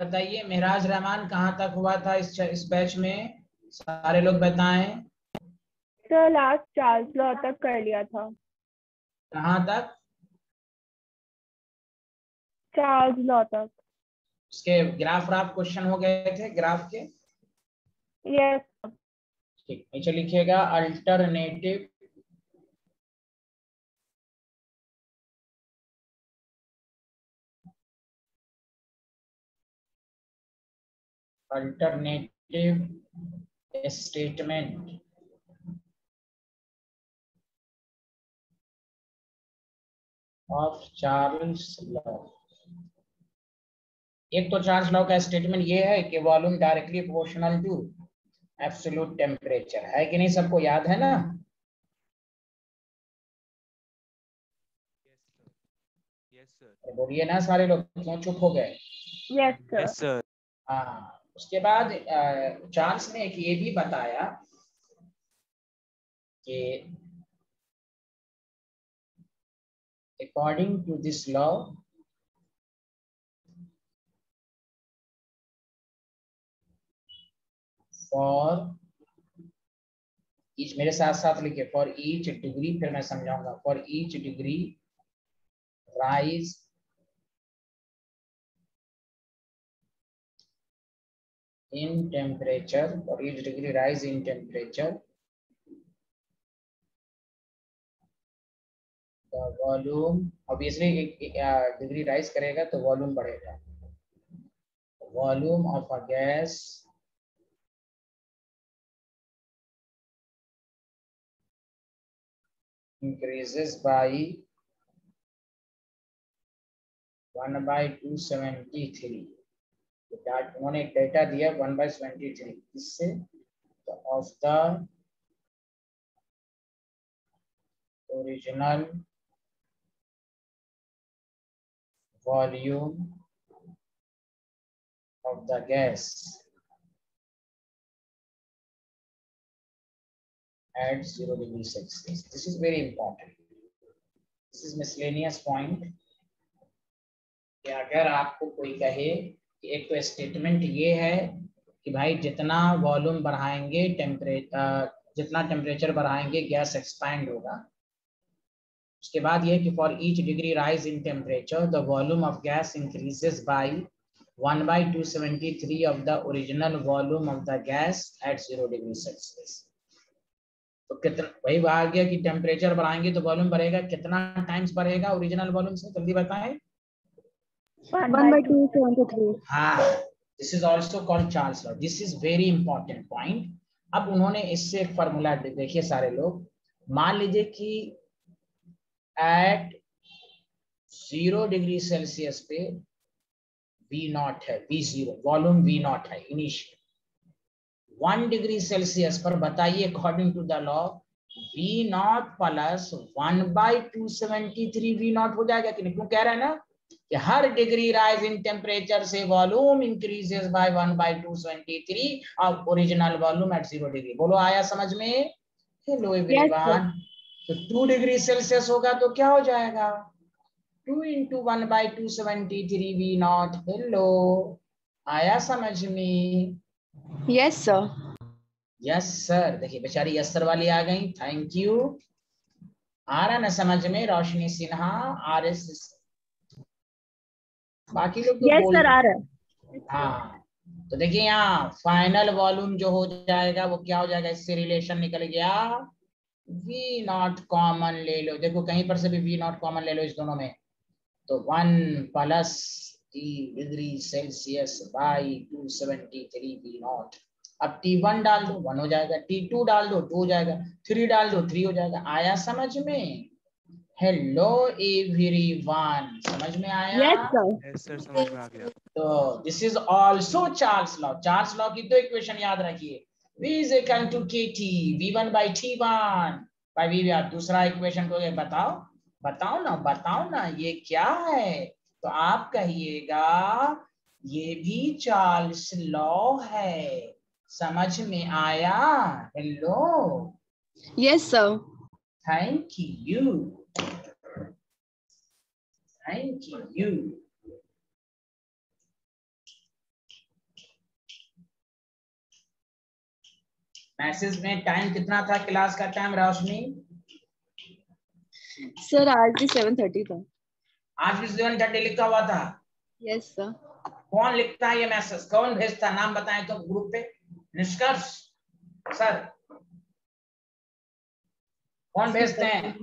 बताइए मेहराज रहमान कहाँ तक हुआ था इस इस बैच में? सारे लोग बताएँ। सर लास्ट चार्ल्स लॉ तक कर लिया था। कहाँ तक? चार्ल्स लॉ तक। उसके ग्राफ व्राफ क्वेश्चन हो गए थे ग्राफ के? यस ठीक नीचे लिखिएगा alternative alternative statement. Of Charles law. एक तो चार्ल्स लॉ का स्टेटमेंट ये है कि volume directly proportional to absolute temperature है कि नहीं सबको याद है ना? बोलिए ना सारे लोग क्यों चुप हो गए? यस सर हाँ। उसके बाद चार्ल्स ने एक ये भी बताया कि according to this law for each मेरे साथ साथ लिखे फॉर ईच डिग्री फिर मैं समझाऊँगा for each degree rise in temperature for each degree rise in temperature the volume obviously degree rise करेगा तो volume बढ़ेगा volume of a gas increases by 1 by 273 तो उन्होंने एक डेटा दिया वन बाई ट्वेंटी थ्री इससे of the original volume of the gas at zero degree Celsius this is very important this is miscellaneous point अगर आपको कोई कहे एक स्टेटमेंट ये है कि भाई जितना वॉल्यूम बढ़ाएँगे टेम्परेचर जितना टेम्परेचर बढ़ाएँगे गैस एक्सपैंड होगा। उसके बाद ये कि for each degree rise in temperature the volume of gas increases by two seventy three of the original volume of the gas at zero degree Celsius तो कितना, वही आ गया कि टेम्परेचर बढ़ाएँगे तो वॉल्यूम बढ़ेगा, कितना टाइम्स बढ़ेगा ओरिजिनल वॉल्यूम से, जल्दी बताएँ। One by two seventy-three. हाँ this is also called Charles law. This is very important point. अब उन्होंने इससे एक फॉर्मूला देखिए सारे लोग मान लीजिए कि एट ज़ीरो डिग्री सेल्सियस पे वी नॉट है V zero volume V naught है इनिशियल वन डिग्री सेल्सियस पर बताइए according to the law V naught plus one by two seventy three V naught हो जाएगा कि नहीं क्यों कह रहे हैं ना कि हर डिग्री राइज इन टेम्परेचर से volume increases by one by two twenty three और original volume at zero degree. बोलो आया समझ में? हेलो एवरीवन तो टू डिग्री सेल्सियस होगा तो क्या हो जाएगा? Two into one by two seventy three V naught hello आया समझ में? यस सर यस सर देखिए बेचारी यस सर वाली आ गई। थैंक यू आ रहा ना समझ में? रोशनी सिन्हा आर एस बाकी लोग तो yes, सर आ रहा है। हाँ तो देखिए यहाँ फाइनल वॉल्यूम जो हो जाएगा वो क्या हो जाएगा? इससे रिलेशन निकल गया। वी नॉट कॉमन ले लो। देखो कहीं पर से भी वी नॉट कॉमन ले लो इस दोनों में। तो one plus degree Celsius by two seventy three V naught अब टी वन डाल दो वन हो जाएगा। टी टू डाल दो टू हो जाएगा। थ्री डाल दो थ्री हो जाएगा। आया समझ में? हेलो एवरीवन समझ में आया? यस सर यस सर समझ में आ गया। तो this is also Charles law Charles law की तो इक्वेशन याद रखिए। V is equal to kt v1 by t1 by v आप दूसरा इक्वेशन को बताओ। बताओ ना बताओ ना ये क्या है? तो आप कहिएगा ये भी चार्ल्स लॉ है। समझ में आया? Hello yes sir thank you Thank you. Message में टाइम कितना था क्लास का टाइम रोशनी सर आज भी सेवन थर्टी था। आज भी सेवन थर्टी लिखा हुआ था? यस सर कौन लिखता है ये मैसेज कौन भेजता? नाम बताए तो ग्रुप पे। निष्कर्ष? सर कौन भेजते हैं?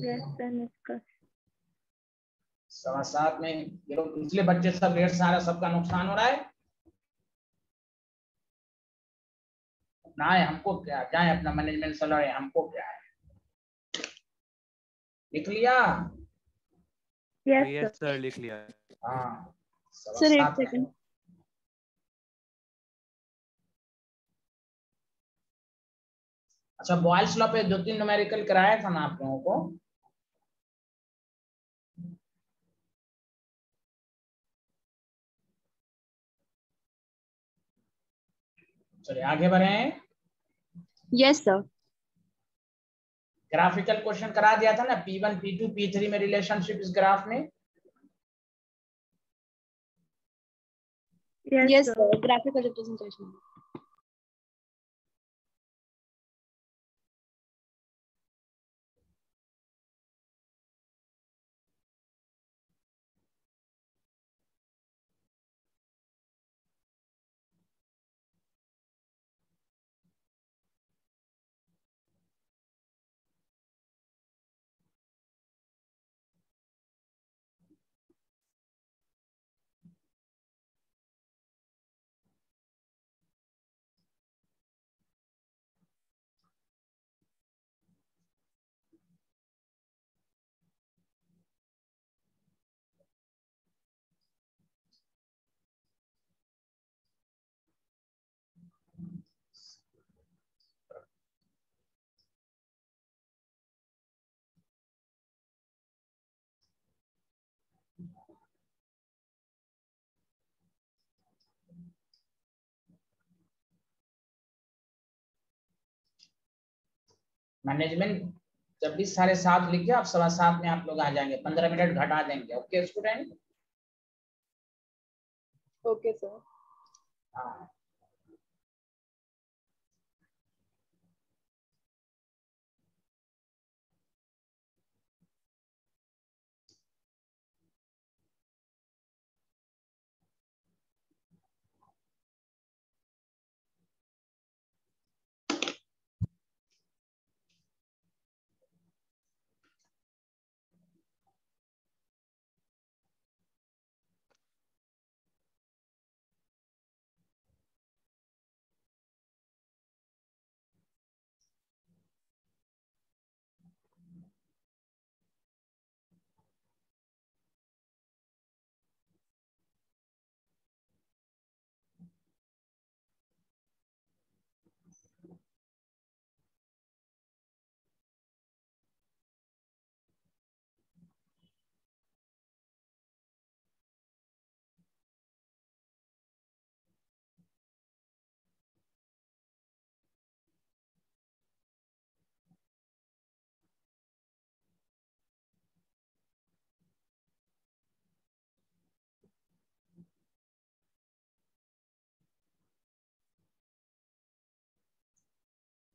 निष्कर्ष। सवा सात में ये लोग पिछले बच्चे सब ढेर सारा सबका नुकसान हो रहा है। ना है हमको क्या? जाए अपना मैनेजमेंट से लड़े हमको क्या है? लिख लिया? यस सर लिख लिया। हाँ सर एक सेकंड अच्छा बॉयल्स लॉ पे दो तीन न्यूमेरिकल कराया था ना आप लोगों को? चलिए आगे बढ़े हैं। यस सर ग्राफिकल क्वेश्चन करा दिया था ना P one P two P three में रिलेशनशिप इस ग्राफ में? Yes sir graphical graphical management जब भी साढ़े सात लिखे आप सवा सात में आप लोग आ जाएँगे पंद्रह मिनट घटा देंगे। ओके स्टूडेंट ओके सर हाँ।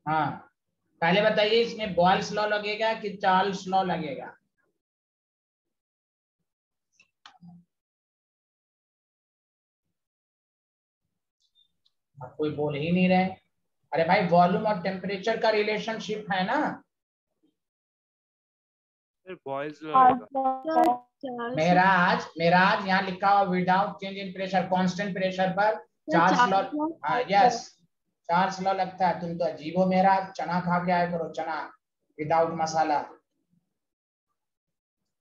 हाँ। पहले बताइए इसमें बॉयल्स लॉ लगेगा कि चार्ल्स लॉ लगेगा? कोई बोल ही नहीं रहे। अरे भाई वॉल्यूम और टेम्परेचर का रिलेशनशिप है ना? बॉयज़ चार मेराज मेराज यहाँ लिखा हुआ without change in pressure constant pressure पर चार्ल्स लॉ हाँ यस चार्ल्स लॉ लगता है तुम तो अजीब हो मेरा। चना खा के आए करो चना विदाउट मसाला।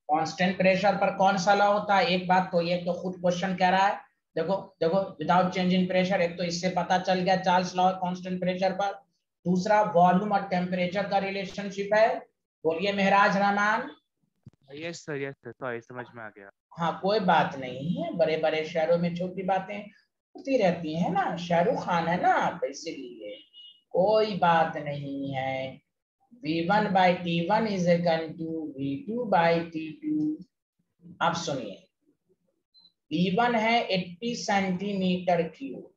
कांस्टेंट प्रेशर पर कौन सा लॉ होता है? एक बात तो ये तो खुद क्वेश्चन कह रहा है। देखो देखो विदाउट चेंज इन प्रेशर एक तो इससे पता चल गया चार्ल्स लॉ कांस्टेंट प्रेशर पर। दूसरा वॉल्यूम और टेम्परेचर का रिलेशनशिप है। बोलिए Mehraj Rahman. Yes sir yes sir sorry समझ में आ गया। हाँ कोई बात नहीं है। बड़े बड़े शहरों में छोटी बातें। होती रहती है ना, शाहरुख खान है ना आप इसीलिए कोई बात नहीं है। V1 one by T one is equal to V two by T two अब सुनिए। V1 है 80 सेंटीमीटर क्यूब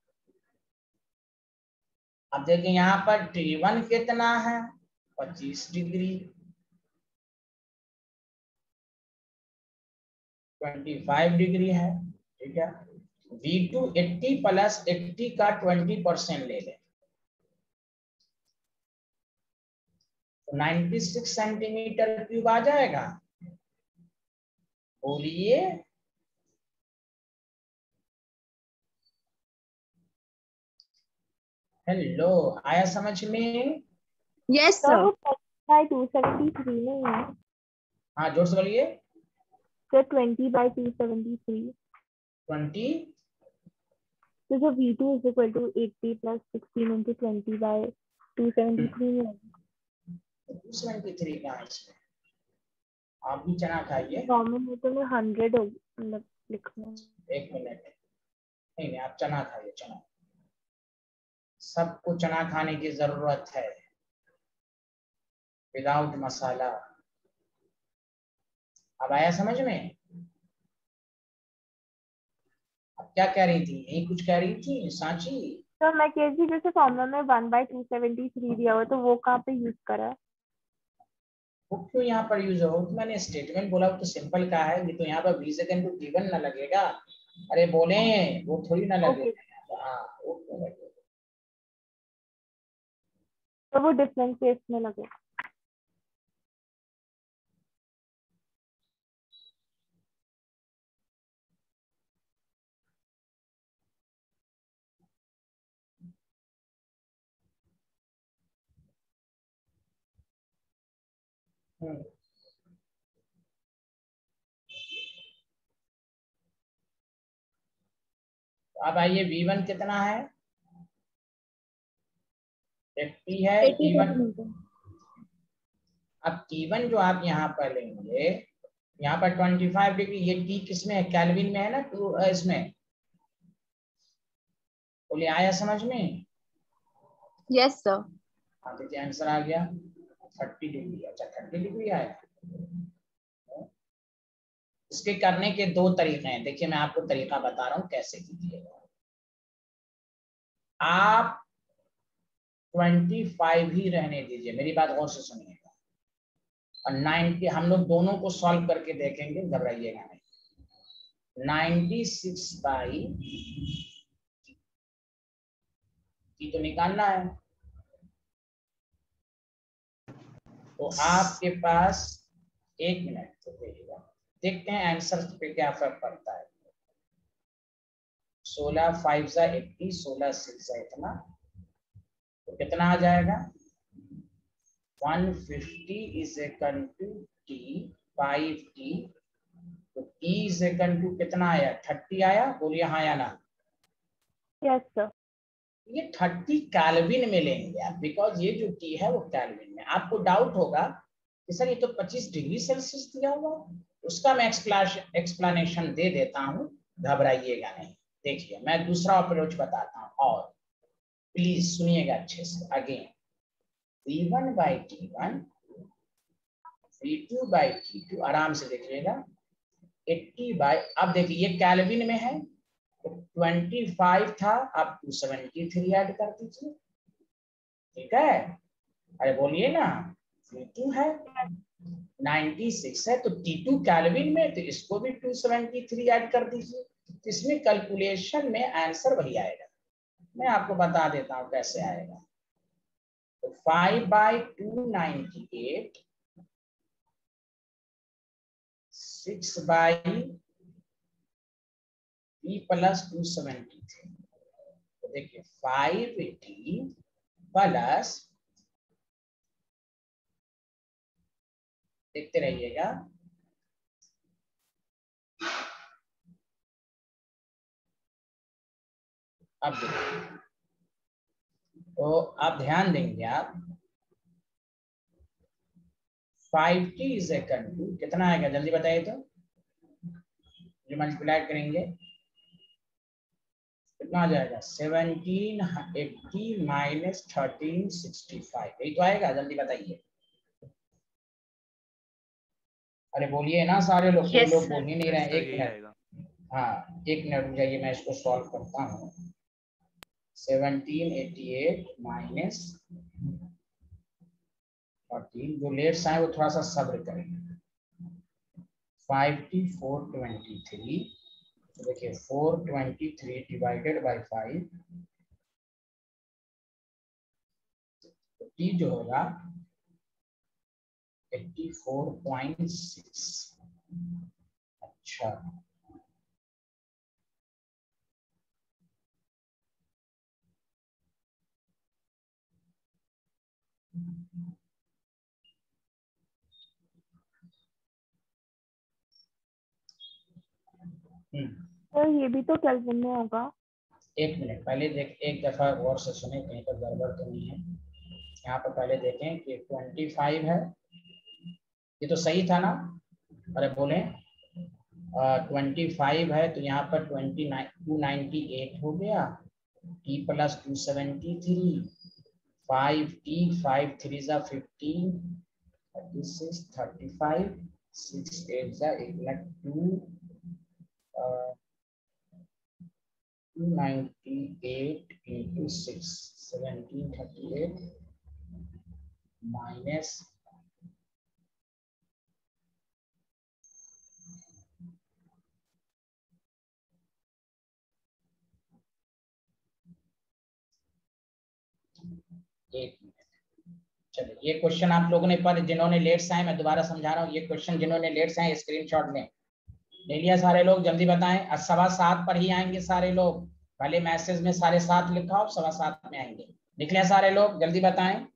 अब देखिए यहाँ पर टी वन कितना है? पच्चीस डिग्री। ट्वेंटी फाइव डिग्री है, ठीक है? V two eighty plus eighty का ट्वेंटी परसेंट ले लें। तो नाइन्टी सिक्स सेंटीमीटर क्यूब आ जाएगा। बोलिए हेलो आया समझ में? Yes, sir two seventy three नहीं है। हाँ ज़ोर से बोलिए। Sir twenty by two seventy three twenty तो जो V two is equal to eighty plus sixteen into twenty by two seventy three नहीं है आप भी चना खाइए। डिनोमिनेटर में हंड्रेड हो मतलब लिखना। एक मिनट नहीं नहीं आप चना खाइए चना। सबको चना खाने की ज़रूरत है। विदाउट मसाला अब आया समझ में? क्या कह रही थी? यही कुछ कह रही थी? सांची? तो मैं कह रही जैसे फॉर्मूला में one by two seventy three दिया हुआ तो वो कहाँ पे यूज़ करा? वो क्यों यहाँ पर यूज़ हो तो मैंने स्टेटमेंट बोला तो सिंपल का है। ये तो यहाँ पर वी सेकंड टू गिवन ना लगेगा। अरे बोले वो थोड़ी ना लगेगा हाँ वो क्यों लगेगा तो वो डिफरेंट केस में लगे। अब आइए वी वन कितना है? एट्टी है टी वन अब टी वन जो आप यहाँ पर लेंगे यहाँ पर ट्वेंटी फाइव डिग्री ये टी किसमें है? कैलविन में है ना? टू इसमें। बोले आया समझ में? यस देखिए आंसर आ गया। थर्टी डिग्री अच्छा थर्टी डिग्री आया इसके करने के दो तरीके हैं। देखिए, मैं आपको तरीका बता रहा हूँ कैसे कीजिएगा आप 25 ही रहने दीजिए, मेरी बात गौर से सुनिएगा। और 90 हम लोग दोनों को सॉल्व करके देखेंगे, घबराइएगा नहीं। 96 बाई तो निकालना है। तो आपके पास एक मिनट तो देखिएगा। देखते हैं आंसर पे क्या फ़र्क पड़ता है। सोलह फाइव सा एट्टी सोलह सिक्स इतना। तो कितना आ जाएगा? One fifty is equal to T five T तो टी इज़ इक्वल टू कितना आया? थर्टी आया? बोलिए हाँ या ना। यस सर ये थर्टी कैलविन में लेंगे आप बिकॉज़ ये जो टी है वो कैलविन में। आपको डाउट होगा कि सर ये तो 25 डिग्री सेल्सियस दिया हुआ। उसका मैं एक्सप्लेनेशन दे देता हूँ। घबराइएगा नहीं। देखिए, मैं दूसरा अप्रोच बताता हूँ। और प्लीज़ सुनिएगा अच्छे से। Again V one by T one V two by T two आराम से देखिएगा। एट्टी बाई अब देखिए ये कैलविन में है। ट्वेंटी फाइव था, आप टू सेवेंटी थ्री एड कर दीजिए। ठीक है? अरे बोलिए ना टू है। नाइन्टी सिक्स है तो टी टू कैलविन में तो इसको भी टू सेवेंटी थ्री ऐड कर दीजिए। तो इसमें कैलकुलेशन में आंसर वही आएगा। मैं आपको बता देता हूँ कैसे आएगा। तो five by two ninety eight six by plus two seventy three तो देखिए फाइव एटी प्लस देखते रहिएगा। अब तो आप ध्यान देंगे आप। Five T is equal to कितना आएगा? जल्दी बताइए तो। जो मल्टीप्लाई करेंगे। कितना आ जाएगा? Seventeen eighty minus thirteen sixty five. यही तो आएगा जल्दी बताइए। अरे बोलिए ना सारे लोग Yes, लोग बोल ही नहीं रहे एक मिनट हाँ। एक मिनट रुक जाइए मैं इसको सॉल्व करता हूँ। Seventeen eighty eight minus fourteen जो लेट्स आए वो थोड़ा सा सब्र करेंगे five T four twenty three देखिए four twenty three divided by five T जो होगा एट्टी फोर पॉइंट सिक्स अच्छा। सर, ये भी तो केल्विन में होगा। एक मिनट, पहले देख, एक दफ़ा गौर से सुने, कहीं पर गड़बड़ तो नहीं है। यहाँ पर पहले देखें कि ट्वेंटी फाइव है। ये तो सही था ना? अरे, बोले। ट्वेंटी फाइव है तो यहाँ पर ट्वेंटी टू नाइन्टी एट हो गया। T plus two seventy three five T five three ज़ा fifteen thirty six thirty five six eight ज़ा एक lakh two two ninety eight into six thirty eight minus एक मिनट चलिए, ये question आप लोगों ने पर जिन्होंने लेट्स आए, मैं दोबारा समझा रहा हूँ। ये क्वेश्चन जिन्होंने लेट्स आए स्क्रीनशॉट में ले लिया सारे लोग जल्दी बताएँ। सवा सात पर ही आएँगे सारे लोग। पहले मैसेज में साढ़े सात लिखा हो सवा सात में आएँगे। लिख लिया सारे लोग जल्दी बताएँ।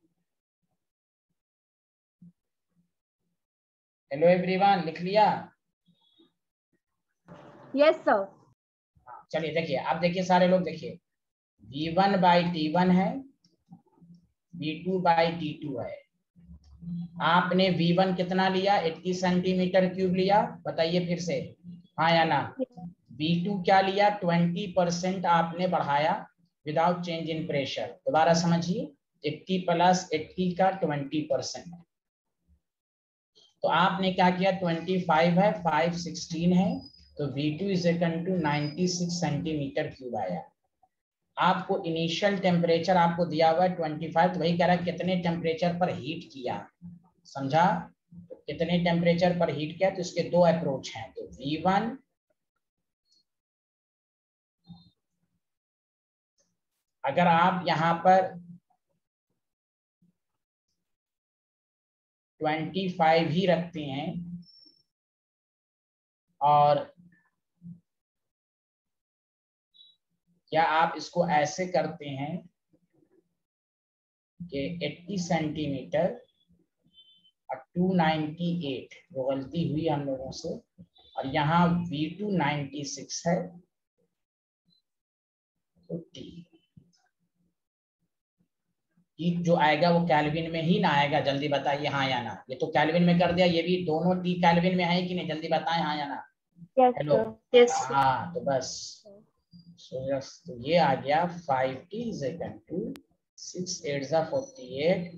हेलो एवरीवन लिख लिया? यस सर हाँ, चलिए देखिए आप देखिए सारे लोग देखिए। V one by T one है V two by T two है। आपने वी वन कितना लिया? 80 सेंटीमीटर क्यूब लिया? बताइए फिर से। हाँ या ना? वी टू क्या लिया? 20 परसेंट आपने बढ़ाया विदाउट चेंज इन प्रेशर दोबारा समझिए। 80 प्लस 80 का 20 परसेंट तो आपने क्या किया? 25 है 5 16 है तो V2 is equal to 96 centimetre cube आया। आपको इनिशियल टेम्परेचर आपको दिया हुआ है 25 तो वही कह रहा है कितने टेम्परेचर पर हीट किया? समझा? तो कितने टेम्परेचर पर हीट किया? तो इसके दो अप्रोच हैं। तो V1 अगर आप यहाँ पर 25 ही रखते हैं, और क्या आप इसको ऐसे करते हैं कि 80 सेंटीमीटर और 298 वो गलती हुई हम लोगों से और यहाँ V2 96 है तो T जो आएगा वो कैलविन में ही ना आएगा जल्दी बताइए हाँ या ना। ये तो कैलविन में कर दिया ये भी दोनों टी कैलविन में है कि नहीं? जल्दी बताएँ हाँ या ना। हेलो यस हाँ तो बस। So yes, तो ये आ गया five T is equal to six eight जा फोर्टी एट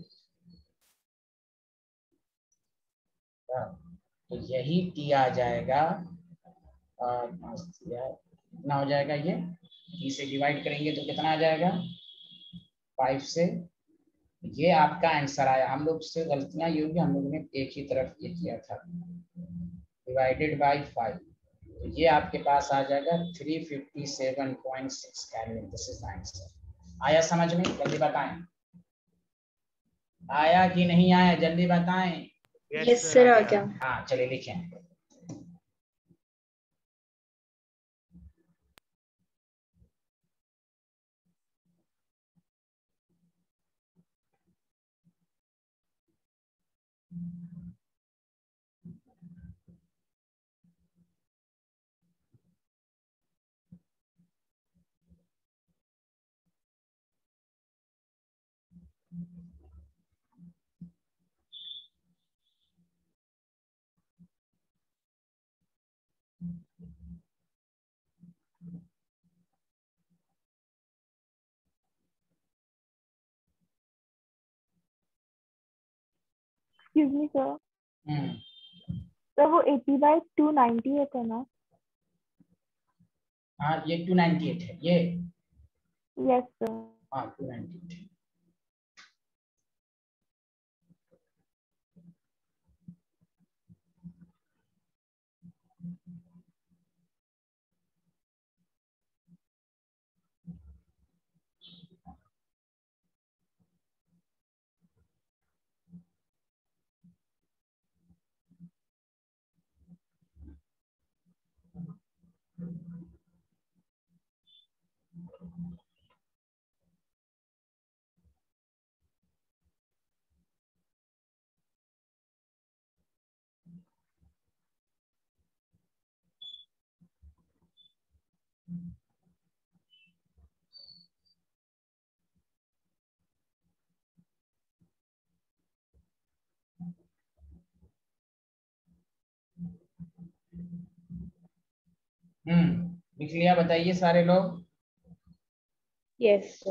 तो यही टी आ जाएगा। और कितना हो जाएगा ये? टी से डिवाइड करेंगे तो कितना आ जाएगा? फाइव से। ये आपका आंसर आया। हम लोग से गलतियाँ ये होगी हम लोगों ने एक ही तरफ़ ये किया था। डिवाइडेड बाय फाइव तो ये आपके पास आ जाएगा 357.6 कैलोरी दिस इज़ आंसर आया समझ में? जल्दी बताएँ। आया कि नहीं आया? जल्दी बताएँ। यस सर आ गया। हाँ चलिए लिखें। एक्सक्यूज मी सर तो वो 80 बाय 298 है ना? हाँ ये 298 है ये? यस सर हाँ 298 हम्म लिख लिया बताइए सारे लोग यस.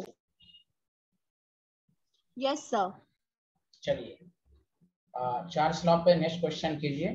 Yes, sir. चलिए चार स्लॉप पे नेक्स्ट क्वेश्चन कीजिए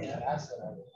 Graças a Deus.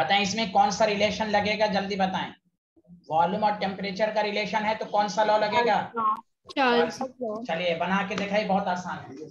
बताएँ इसमें कौन सा रिलेशन लगेगा? जल्दी बताएँ। वॉल्यूम और टेम्परेचर का रिलेशन है तो कौन सा लॉ लगेगा? चलिए बना के दिखाई बहुत आसान है।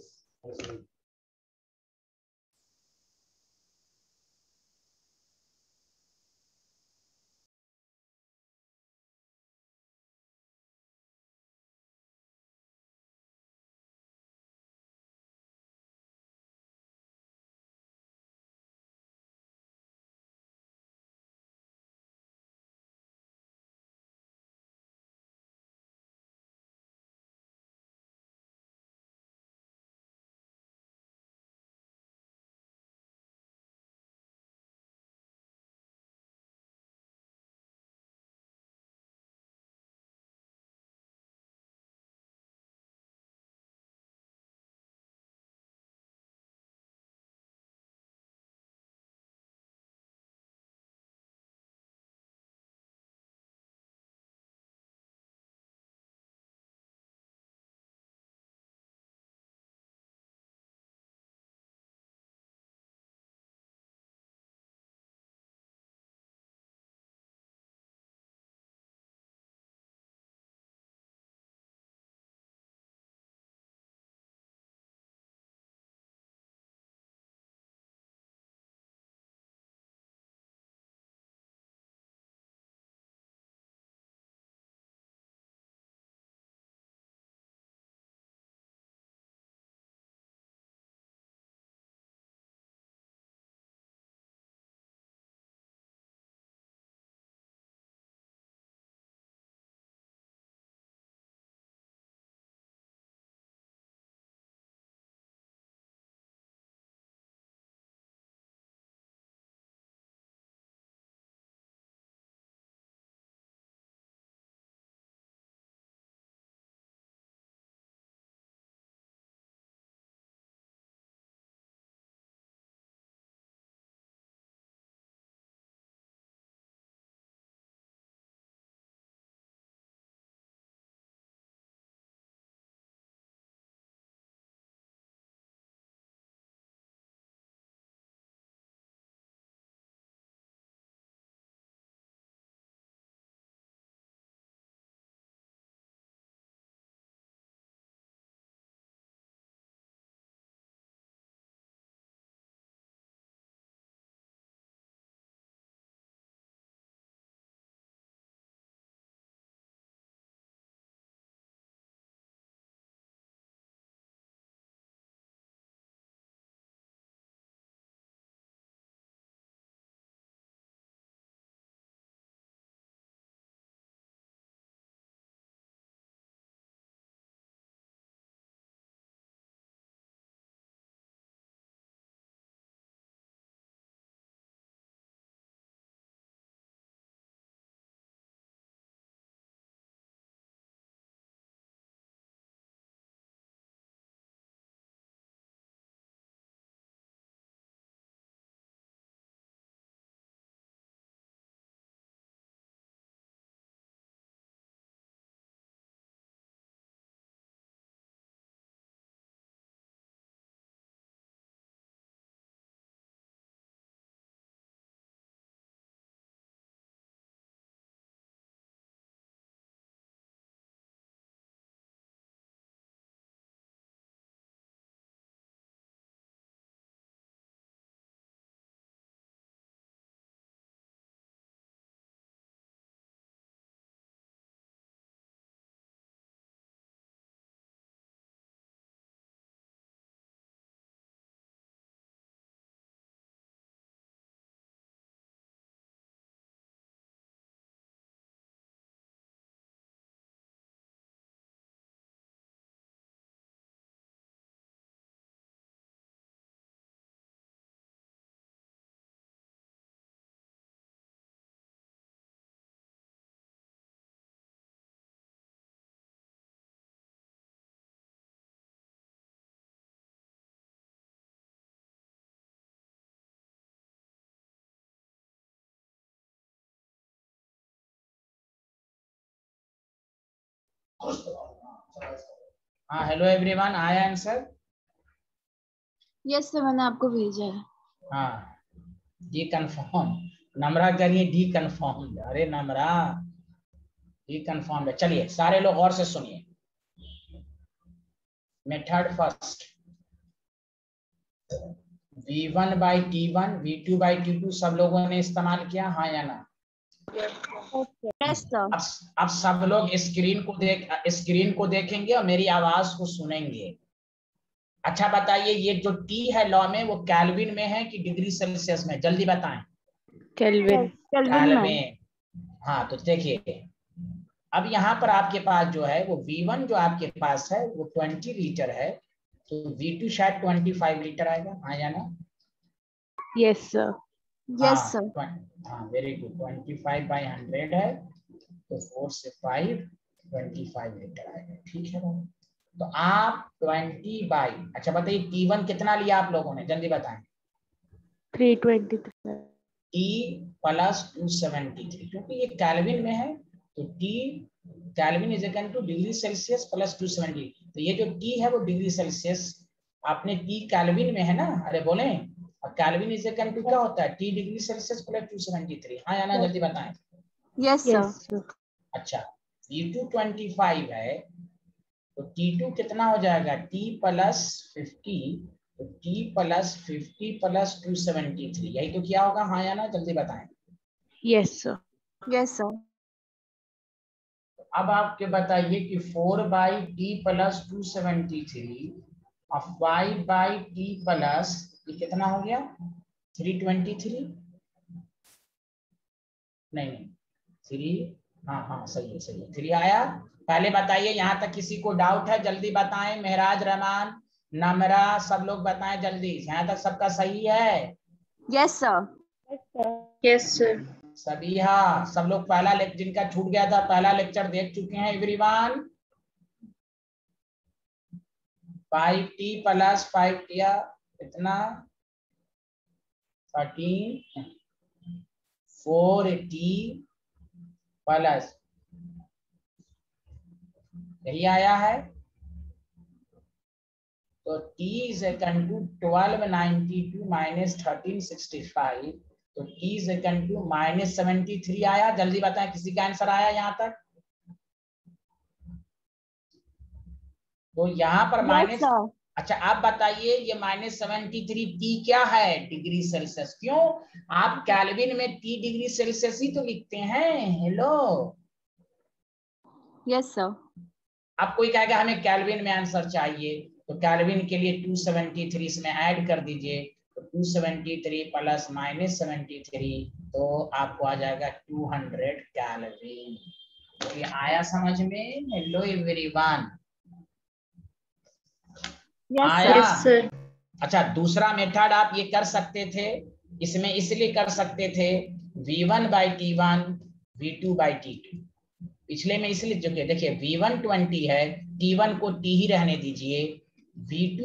हाँ हेलो एवरीवन आया आंसर यस सर मैंने आपको भेजा है। हाँ डी कंफर्म नमरा करिए डी कंफर्म अरे नमरा डी कंफर्म है। चलिए सारे लोग और से सुनिए। Method first V one by T one V two by T two सब लोगों ने इस्तेमाल किया हाँ या ना? अब अब सब लोग स्क्रीन को देख स्क्रीन को देखेंगे और मेरी आवाज़ को सुनेंगे। अच्छा बताइए ये जो टी है लॉ में वो कैलविन में है कि डिग्री सेल्सियस में? जल्दी बताएँ। केल्विन केल्विन हाँ तो देखिए अब यहाँ पर आपके पास जो है वो V1 जो आपके पास है वो 20 लीटर है। तो V2 शायद 25 लीटर आएगा। हाँ या ना यस सर यस सर हाँ वेरी गुड 25 बाई 100 है तो 4 से 5 25 लीटर आएगा। ठीक है बाबू तो आप 20 बाई अच्छा बताइए T1 कितना लिया आप लोगों ने? जल्दी बताएँ। Three twenty T plus two seventy three क्योंकि ये कैलविन में है तो T kelvin is equal to degree Celsius plus two seventy तो ये जो T है वो डिग्री सेल्सियस आपने टी कैलविन में है ना? अरे बोले और कैलविन इज़ इक्वल टू क्या होता है T degree Celsius plus two seventy three हाँ या ना जल्दी बताएँ। यस सर यस सर अच्छा T2 25 है तो T2 कितना हो जाएगा? T प्लस फिफ्टी तो T plus fifty plus two seventy three यही तो क्या होगा हाँ या ना जल्दी बताएँ। यस सर यस सर अब आपके बताइए कि four by T plus two seventy three और फाइव बाई टी प्लस ये कितना हो गया? थ्री ट्वेंटी थ्री नहीं नहीं। थ्री हाँ हाँ सही है सही है। थ्री आया। पहले बताइए यहाँ तक किसी को डाउट है जल्दी बताएँ। मेहराज रहमान नमरा सब लोग बताएँ जल्दी। यहाँ तक सबका सही है? यस सर यस सर सभी हाँ सब लोग पहला लेक्चर जिनका छूट गया था पहला लेक्चर देख चुके हैं everyone five T plus five टिया कितना थर्टीन फोर टी प्लस यही आया है। तो t is equal to twelve ninety two minus thirteen sixty five तो t is equal to minus seventy three आया। जल्दी बताएँ किसी का आंसर आया यहाँ तक? तो यहाँ पर माइनस अच्छा आप बताइए ये माइनस सेवेंटी थ्री टी क्या है डिग्री सेल्सियस? क्यों? आप कैलविन में टी डिग्री सेल्सियस ही तो लिखते हैं। हेलो? यस सर अब कोई कहेगा हमें कैलविन में आंसर चाहिए। तो कैलविन के लिए 273 इसमें ऐड कर दीजिए। तो 273 प्लस माइनस सेवेंटी थ्री तो आपको आ जाएगा 200 कैलविन। तो ये आया समझ में? Hello everyone. आया। सर अच्छा दूसरा मेथड आप ये कर सकते थे इसमें इसलिए कर सकते थे v1 one by T one V two by T two पिछले में इसलिए चुके देखिए v1 वन ट्वेंटी है t1 को t ही रहने दीजिए v2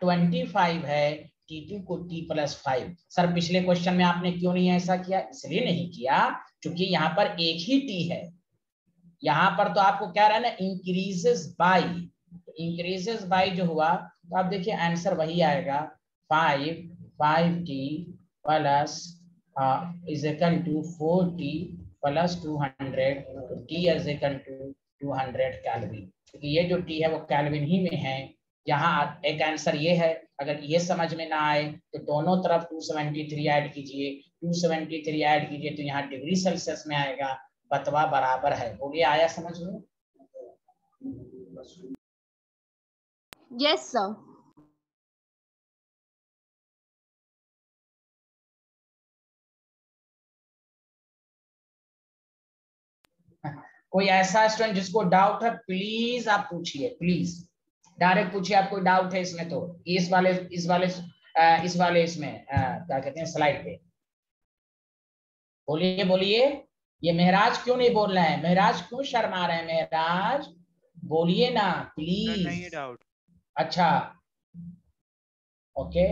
ट्वेंटी फाइव है t2 को t प्लस फाइव सर पिछले क्वेश्चन में आपने क्यों नहीं ऐसा किया? इसलिए नहीं किया क्योंकि यहाँ पर एक ही t है। यहाँ पर तो आपको क्या रहा है? ना इंक्रीजेस बाई इंक्रीजेस बाई जो हुआ तो आप देखिए आंसर वही आएगा। Five five T plus is equal to four T plus two hundred T is equal to two hundred kelvin क्योंकि ये जो टी है वो कैलविन ही में है। यहाँ एक आंसर ये है, अगर ये समझ में ना आए तो दोनों तरफ़ 273 ऐड कीजिए। 273 ऐड कीजिए तो यहाँ डिग्री सेल्सियस में आएगा। बतवा बराबर है। हो गया आया समझ में? यस सर कोई ऐसा स्टूडेंट जिसको डाउट है प्लीज़ आप पूछिए प्लीज़ डायरेक्ट पूछिए आपको डाउट है इसमें तो. इस वाले इस वाले इस वाले इसमें क्या कहते हैं स्लाइड पे. बोलिए बोलिए. ये महराज क्यों नहीं बोल रहे हैं? महराज क्यों शर्मा रहे हैं? महराज बोलिए ना सर नहीं प्लीज़ डाउट अच्छा। ओके।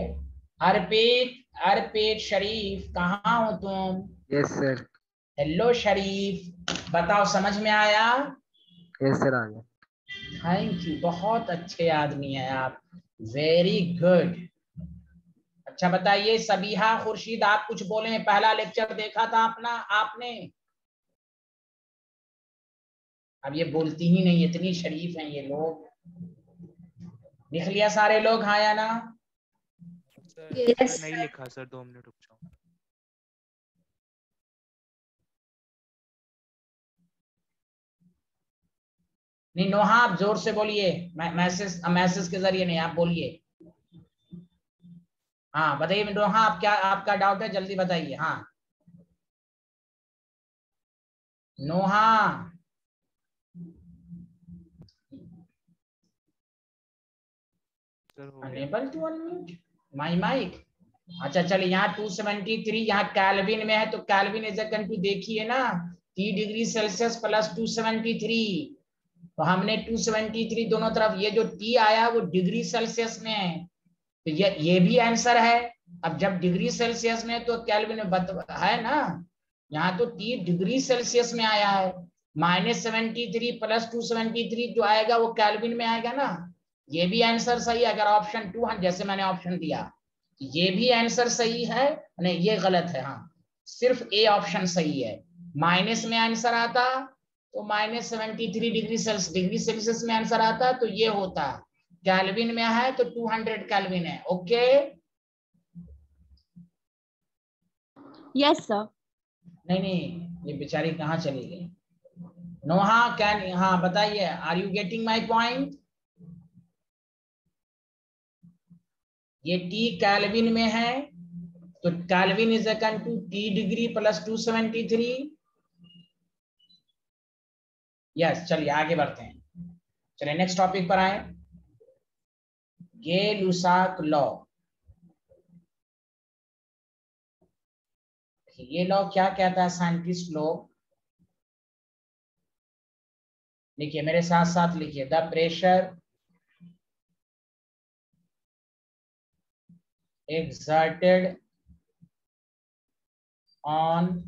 अर्पित अर्पित शरीफ कहाँ हो तुम? Yes sir hello Sharif. बताओ समझ में आया? यस सर आ गया। थैंक यू बहुत अच्छे आदमी है आप। वेरी गुड अच्छा बताइए सबीहा खुर्शीद आप कुछ बोले? पहला लेक्चर देखा था अपना आपने? अब ये बोलती ही नहीं इतनी शरीफ हैं ये लोग। लिख लिया सारे लोग हाँ या ना? Yes, नहीं sir. लिखा सर दो मिनट रुक जाओ। नहीं नोहा आप ज़ोर से बोलिए। मैसेज मैसेज के ज़रिए नहीं आप बोलिए। हाँ बताइए नोहा आप क्या आपका डाउट है जल्दी बताइए हाँ। नोहा सर हो unable to unmute my mic अच्छा चलिए यहाँ 273 यहाँ कैल्विन में है तो कैल्विन इज़ टू देखिए ना। टी डिग्री सेल्सियस प्लस 273 तो हमने 273 दोनों तरफ़ ये जो टी आया वो डिग्री सेल्सियस में है। तो ये ये भी आंसर है। अब जब डिग्री सेल्सियस में है, तो कैल्विन में बत, है ना? यहाँ तो टी डिग्री सेल्सियस में आया है। Minus seventy three plus two seventy three जो आएगा वो कैल्विन में आएगा ना? ये भी आंसर सही है अगर ऑप्शन टू है जैसे मैंने ऑप्शन दिया ये भी आंसर सही है नहीं ये गलत है हाँ सिर्फ़ ए ऑप्शन सही है। माइनस में आंसर आता तो minus seventy three degree Celsius degree Celsius में आंसर आता तो ये होता। कैलविन में है तो टू हंड्रेड कैलविन है ओके Yes, sir. नहीं नहीं ये बेचारी कहाँ चली गई? नोहा कैन हाँ बताइए are you getting my point ये टी कैलविन में है तो kelvin is equal to T degree plus two seventy three yes चलिए आगे बढ़ते हैं। चलिए नेक्स्ट टॉपिक पर आए। गे लुसाक लॉ। ये लॉ क्या कहता है, साइंटिस्ट लोग लिखिए मेरे साथ साथ लिखिए। The pressure exerted on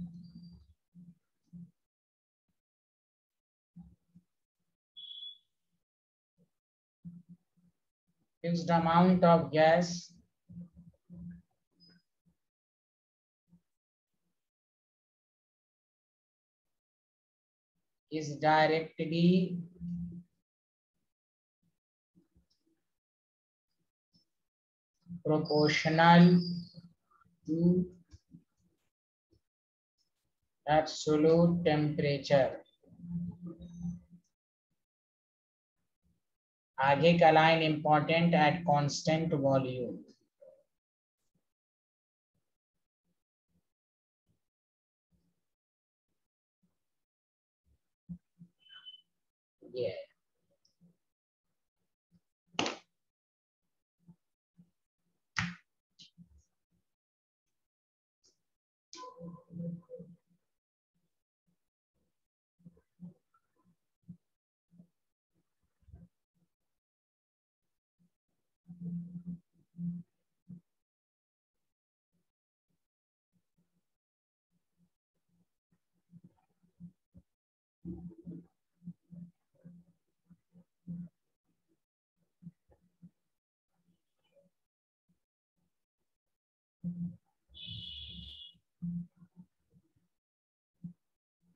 fixed amount of gas is directly proportional to absolute temperature आगे का line important at constant volume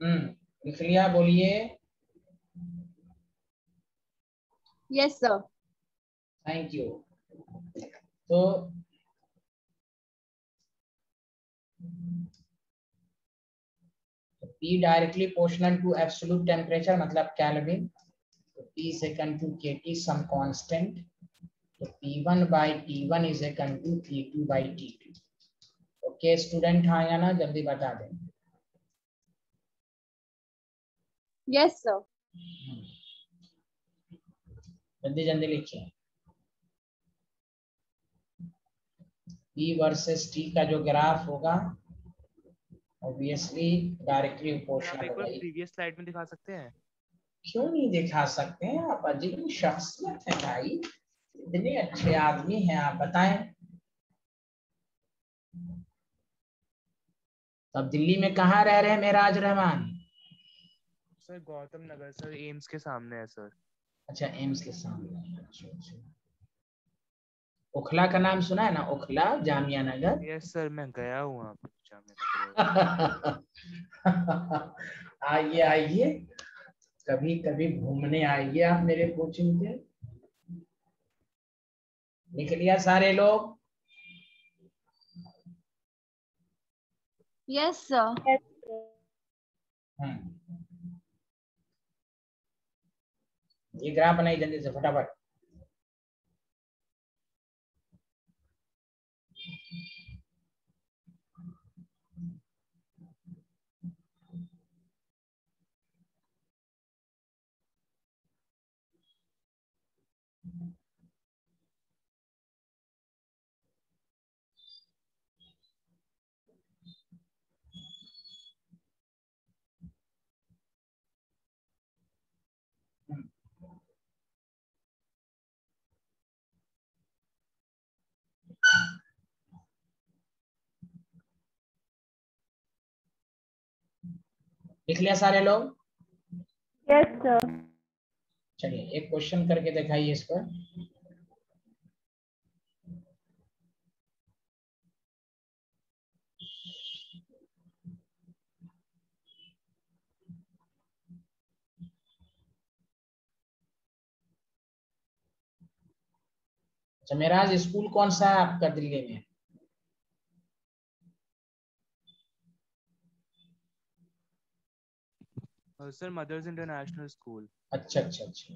लिख लिया बोलिए। यस सर थैंक यू तो P directly proportional to absolute temperature मतलब कैलोरी पी सेकंड टू के T some constant तो P one by T one is एकंड to P two by T two okay student हाँ या ना जल्दी बता दें। Yes, sir. जल्दी जल्दी लिखिए। P वर्सेस T का जो ग्राफ होगा ऑब्वियसली डायरेक्टली आप प्रोपोर्शनल एक होगा। प्रीवियस स्लाइड में दिखा सकते हैं? क्यों नहीं दिखा सकते हैं आप? अजीब शख्सियत है भाई। इतने अच्छे आदमी हैं आप बताएँ। अब दिल्ली में कहाँ रह रहे हैं मेराज रहमान? सर गौतम नगर सर एम्स के सामने है सर। अच्छा एम्स के सामने अच्छा अच्छा। ओखला का नाम सुना है ना? ओखला जामिया नगर? यस सर मैं गया हूँ वहाँ पे जामिया नगर आइए आइए। कभी कभी घूमने आइए आप मेरे कोचिंग पे निकलिया सारे लोग? Yes, sir. ये ग्राफ बनाई जल्दी से फटाफट। लिख लिया सारे लोग? Yes, sir. चलिए एक क्वेश्चन करके दिखाइए इस पर। अच्छा मेरा आज स्कूल कौन सा है आपका दिल्ली में? सर मदर्स इंटरनेशनल स्कूल अच्छा अच्छा अच्छा।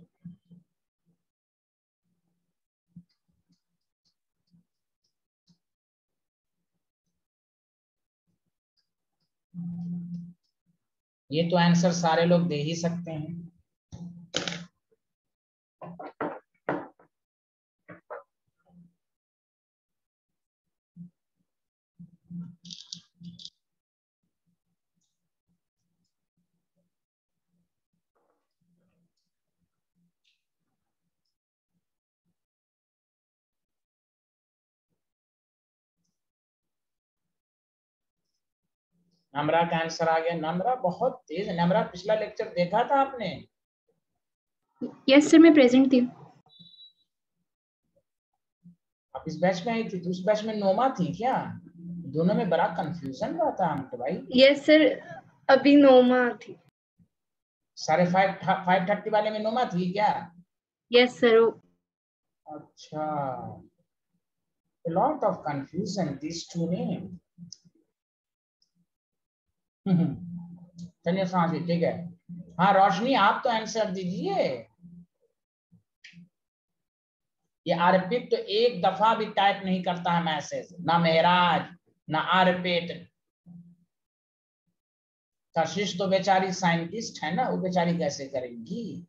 ये तो आंसर सारे लोग दे ही सकते हैं। नमरा का आंसर आ गया। नमरा बहुत तेज। नमरा पिछला लेक्चर देखा था आपने? यस सर मैं प्रेजेंट थी। आप इस बैच में आई थी तो उस बैच में नोमा थी क्या? दोनों में बड़ा कंफ्यूजन रहा था हमको भाई। यस सर अभी नोमा थी। साढ़े फाइव फाइव थर्टी वाले में नोमा थी क्या? यस सर अच्छा। Lot of confusion these two names चलिए सांसी ठीक है। हाँ रोशनी, आप तो आंसर दीजिए। ये अर्पित तो एक दफ़ा भी टाइप नहीं करता है मैसेज ना मेहराज, ना अर्पित कशिश तो बेचारी साइंटिस्ट है ना, वो बेचारी कैसे करेंगी?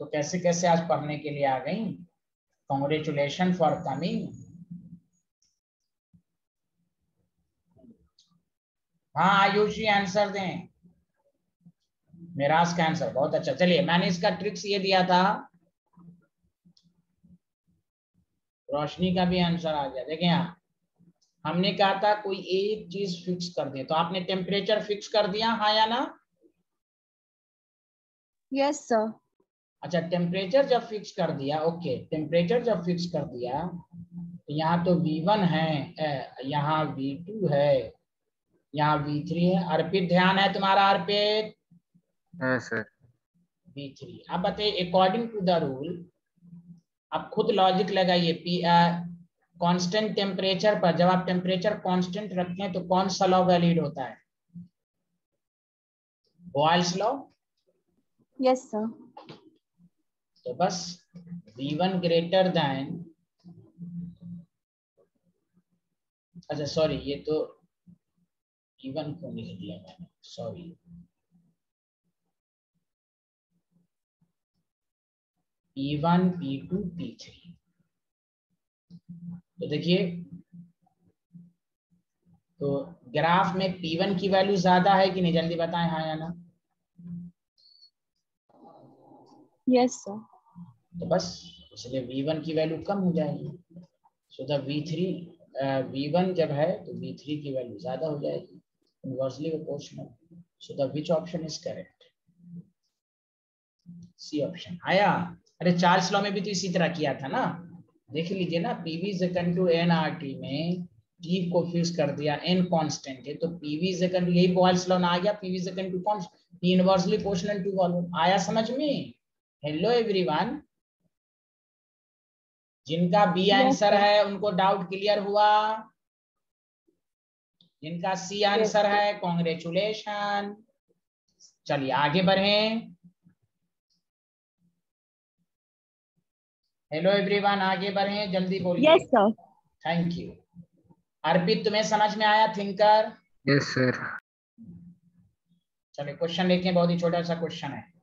तो कैसे कैसे आज पढ़ने के लिए आ गई? कॉन्ग्रेचुलेशन फॉर कमिंग हाँ आयुषी आंसर दें। मेराज का आंसर बहुत अच्छा। चलिए मैंने इसका ट्रिक्स ये दिया था। रोशनी का भी आंसर आ गया। देखें यहाँ हमने कहा था कोई एक चीज़ फिक्स कर दे। तो आपने टेम्परेचर फिक्स कर दिया हाँ या ना? यस सर अच्छा टेम्परेचर जब फिक्स कर दिया ओके टेम्परेचर जब फिक्स कर दिया तो यहाँ तो V1 है यहाँ V2 है। यहाँ V3 है। अर्पित ध्यान है तुम्हारा अर्पित? हाँ सर V3 अब बताइए अकॉर्डिंग टू द रूल आप खुद लॉजिक लगाइए पी कांस्टेंट टेम्परेचर पर जब आप टेम्परेचर कांस्टेंट रखते हैं तो कौन सा लॉ वैलिड होता है? बॉयल्स लॉ यस सर तो बस V1 ग्रेटर देन अच्छा सॉरी ये तो V1 को लिख दिया मैंने सॉरी P1 P2 P3 तो देखिए तो ग्राफ में P1 की वैल्यू ज़्यादा है कि नहीं? जल्दी बताएँ हाँ या ना? यस सर तो बस इसलिए V1 की वैल्यू कम हो जाएगी। सो द V3 V1 जब है तो V3 की वैल्यू ज़्यादा हो जाएगी। Inversely proportional so the which option is correct C option आया अरे चार्ल्स लॉ में भी तो इसी तरह किया था ना। देख लीजिए ना PV equal to N R T में टी को फिक्स कर दिया एन कांस्टेंट है तो पीवी इक्वल यही बॉयल्स लॉ ना आ गया PV equal to constant inversely proportional to volume आया समझ में? हेलो एवरीवन जिनका बी आंसर है उनको डाउट क्लियर हुआ। जिनका सी आंसर है कॉन्ग्रेचुलेशन चलिए आगे बढ़े। हेलो एवरीवन आगे बढ़े जल्दी बोलिए। Yes, sir. Thank you Arpit तुम्हें समझ में आया थिंकर यस सर चलिए क्वेश्चन लेके बहुत ही छोटा सा क्वेश्चन है।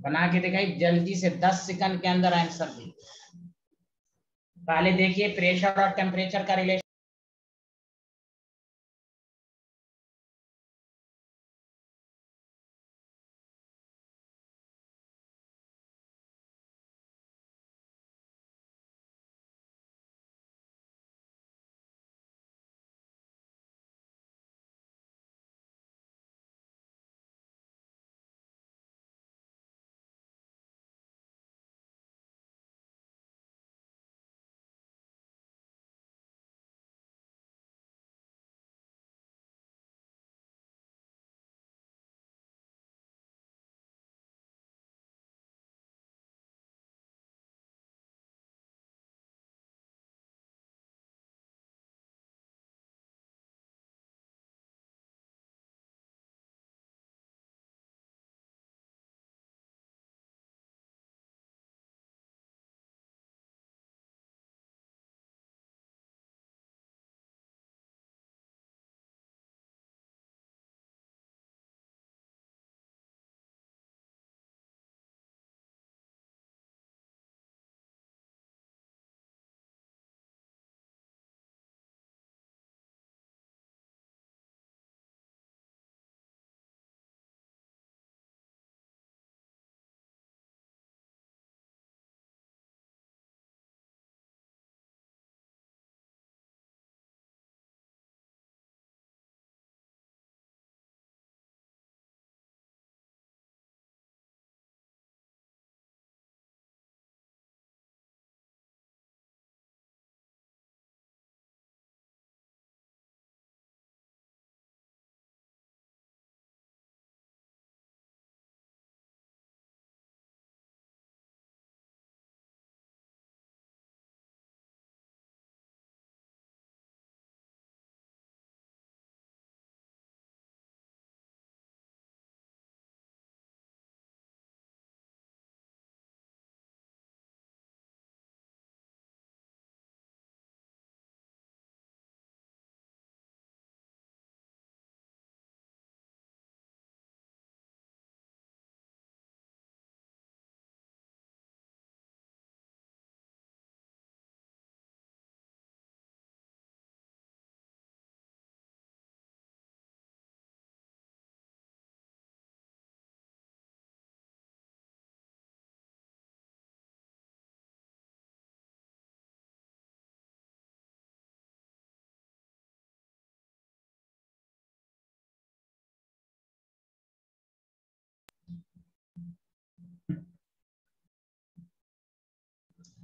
बना के दिखाई, जल्दी से 10 सेकंड के अंदर आंसर दी। पहले देखिए प्रेशर और टेम्परेचर का रिलेशन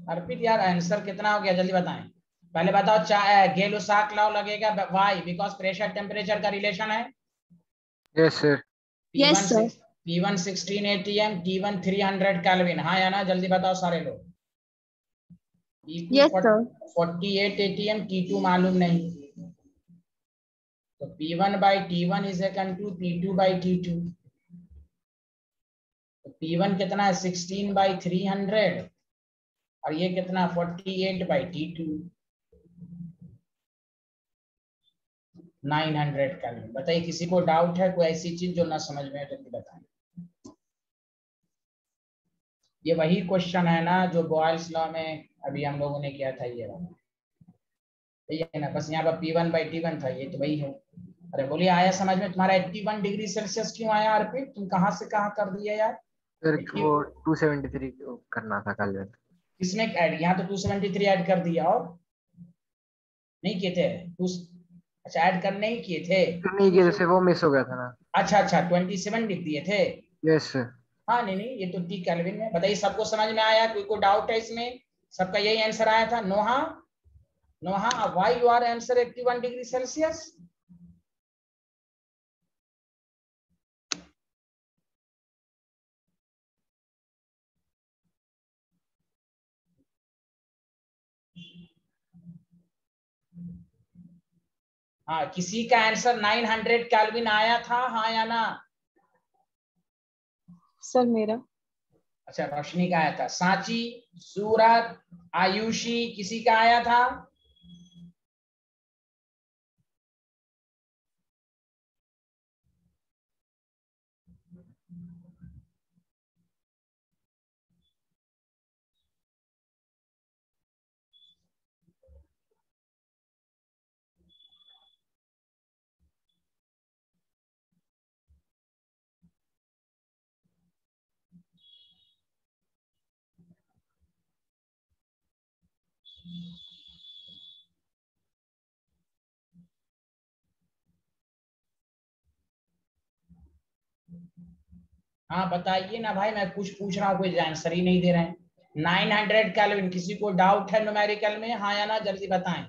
अर्पित यार आंसर कितना हो गया? जल्दी बताएँ। पहले बताओ चाहे गेलो साक लॉ लगेगा वाई बिकॉज़ प्रेशर टेम्परेचर का रिलेशन है। Yes sir Yes, sir. P1 16 atm T1 300 kelvin हाँ या ना? जल्दी बताओ सारे लोग। P2 Yes, sir. 48 atm T2 मालूम नहीं। तो P1 by T1 is equal to P2 by T2 तो P1 कितना है? 16 by 300 और ये कितना? 48 by T2 900 केल्विन बताइए किसी को डाउट है? कोई ऐसी चीज़ जो ना समझ में जल्दी बताएँ। ये वही क्वेश्चन है ना जो बॉयल्स लॉ में अभी हम लोगों ने किया था ये वाला। है ना? बस यहाँ पर P one by T one था ये तो वही है। अरे बोलिए आया समझ में? तुम्हारा एट्टी वन डिग्री सेल्सियस क्यों आया अर्पित तुम कहाँ से कहाँ कर दिया यार? सर वो 273 करना था कल किसने ऐड यहाँ तो टू सेवेंटी थ्री ऐड कर दिया और नहीं किए थे। अच्छा ऐड करने ही किए थे। नहीं किया जैसे वो मिस हो गया था ना। अच्छा अच्छा ट्वेंटी सेवन लिख दिए थे। यस सर हाँ नहीं नहीं ये तो टी कैलविन में। बताइए सबको समझ में आया? कोई को डाउट है इसमें? सबका यही आंसर आया था? Noha? Noha why you are answer 81 degree Celsius हाँ किसी का आंसर 900 कैलविन आया था हाँ या ना? सर मेरा। अच्छा रोशनी का आया था। सांची सूरत आयुषी किसी का आया था? हाँ बताइए ना भाई मैं कुछ पूछ रहा हूँ कोई आंसर ही नहीं दे रहे हैं। 900 केल्विन किसी को डाउट है न्यूमेरिकल में? हाँ या ना जल्दी बताएँ।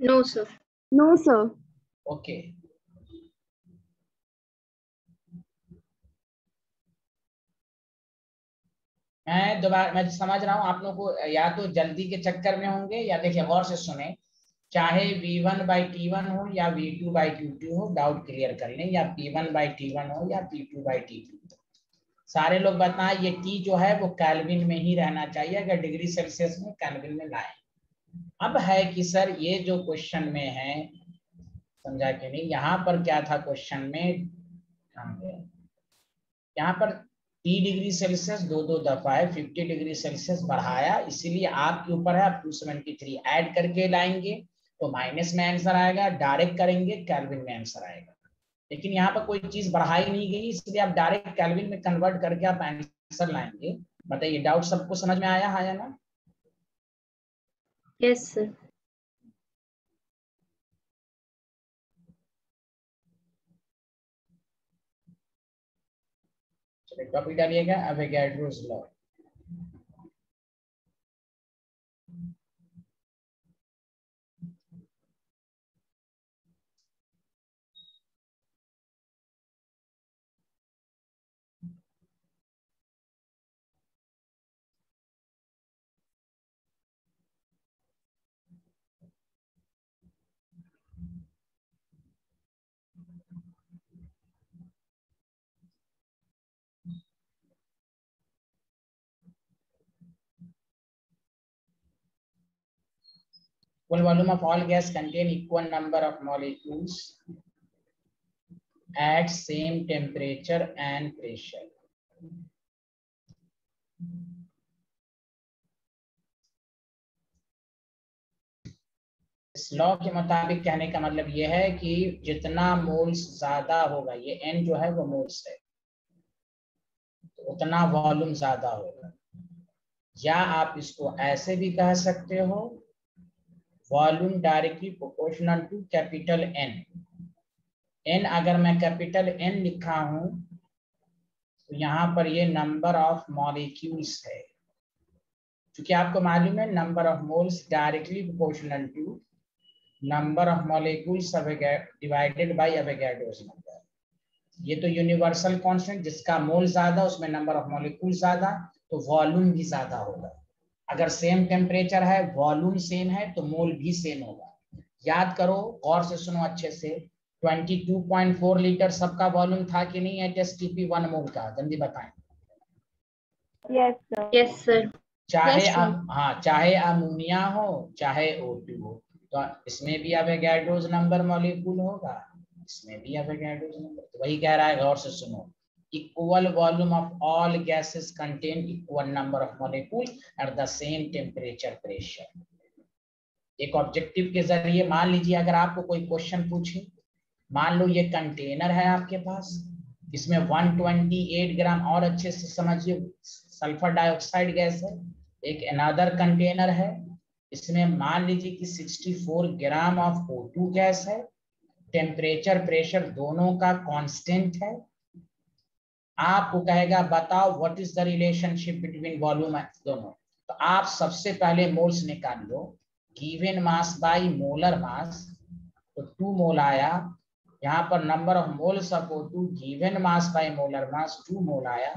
No sir no sir okay मैं दोबारा मैं समझ रहा हूँ आप लोग को या तो जल्दी के चक्कर में होंगे या देखिए गौर से सुने। चाहे V1 one by T one हो या V2 two by T two हो डाउट क्लियर कर लें, या P1 one by T one हो या P2 two by T two सारे लोग बताएँ, ये T जो है, वो कैलविन में ही रहना चाहिए, अगर डिग्री सेल्सियस में कैलविन में लाए। अब है कि सर, ये जो क्वेश्चन में है, समझा कि नहीं, यहाँ पर क्या था क्वेश्चन में? यहाँ पर टी डिग्री सेल्सियस दो दो दफ़ा है फिफ्टी डिग्री सेल्सियस बढ़ाया, इसीलिए आपके ऊपर है, आप टू सेवेंटी थ्री एड करके लाएँगे। तो माइनस में आंसर आएगा डायरेक्ट करेंगे कैलविन में आंसर आएगा। लेकिन यहाँ पर कोई चीज़ बढ़ाई नहीं गई इसलिए आप डायरेक्ट कैलविन में कन्वर्ट करके आप आंसर लाएँगे। बताइए डाउट सबको समझ में आया? हाँ या ना यस सर चलिए टॉपिक डालिएगा Avogadro's law Full volume of all gas contain equal number of molecules at same temperature and pressure. Law के मुताबिक कहने का मतलब यह है कि जितना मोल्स ज़्यादा होगा ये एन जो है वो मोल्स है तो उतना वॉल्यूम ज़्यादा होगा या आप इसको ऐसे भी कह सकते हो volume directly proportional to capital N N अगर मैं कैपिटल एन लिखा हूँ तो यहाँ पर ये नंबर ऑफ़ मॉलिक्यूल्स है। क्योंकि आपको मालूम है number of moles directly proportional to number of molecules divided by Avogadro's number ये तो यूनिवर्सल कांस्टेंट जिसका मोल ज़्यादा, उसमें नंबर ऑफ़ मॉलिक्यूल ज़्यादा तो वॉल्यूम भी ज़्यादा होगा। अगर सेम टेम्परेचर है वॉल्यूम सेम है तो मोल भी सेम होगा। याद करो और से सुनो अच्छे से 22.4 लीटर सबका वॉल्यूम था कि नहीं H S T P one mole का? जल्दी बताएँ। Yes sir. Yes, चाहे Yes, अम, हाँ चाहे अमोनिया हो चाहे O2 हो तो इसमें भी एवोगैड्रोस नंबर मॉलिक्यूल होगा। इसमें भी एवोगैड्रोस नंबर तो वही कह रहा है गौर से सुनो। Equal volume of all gases contain equal number of molecules at the same temperature pressure. एक ऑब्जेक्टिव के ज़रिए मान लीजिए अगर आपको कोई क्वेश्चन पूछे, मान लो ये कंटेनर है आपके पास, इसमें 128 ग्राम और अच्छे से समझिए सल्फ़र डाइऑक्साइड गैस है, एक अनदर कंटेनर है, इसमें मान लीजिए कि 64 ग्राम ऑफ़ O2 गैस है टेम्परेचर प्रेशर दोनों का कांस्टेंट है आपको कहेगा, बताओ what is the relationship between volume दोनों तो आप सबसे पहले मोल्स निकाल लो। Given mass by molar mass तो टू मोल आया। यहाँ पर number of moles of O2 given mass by molar mass two mole आया।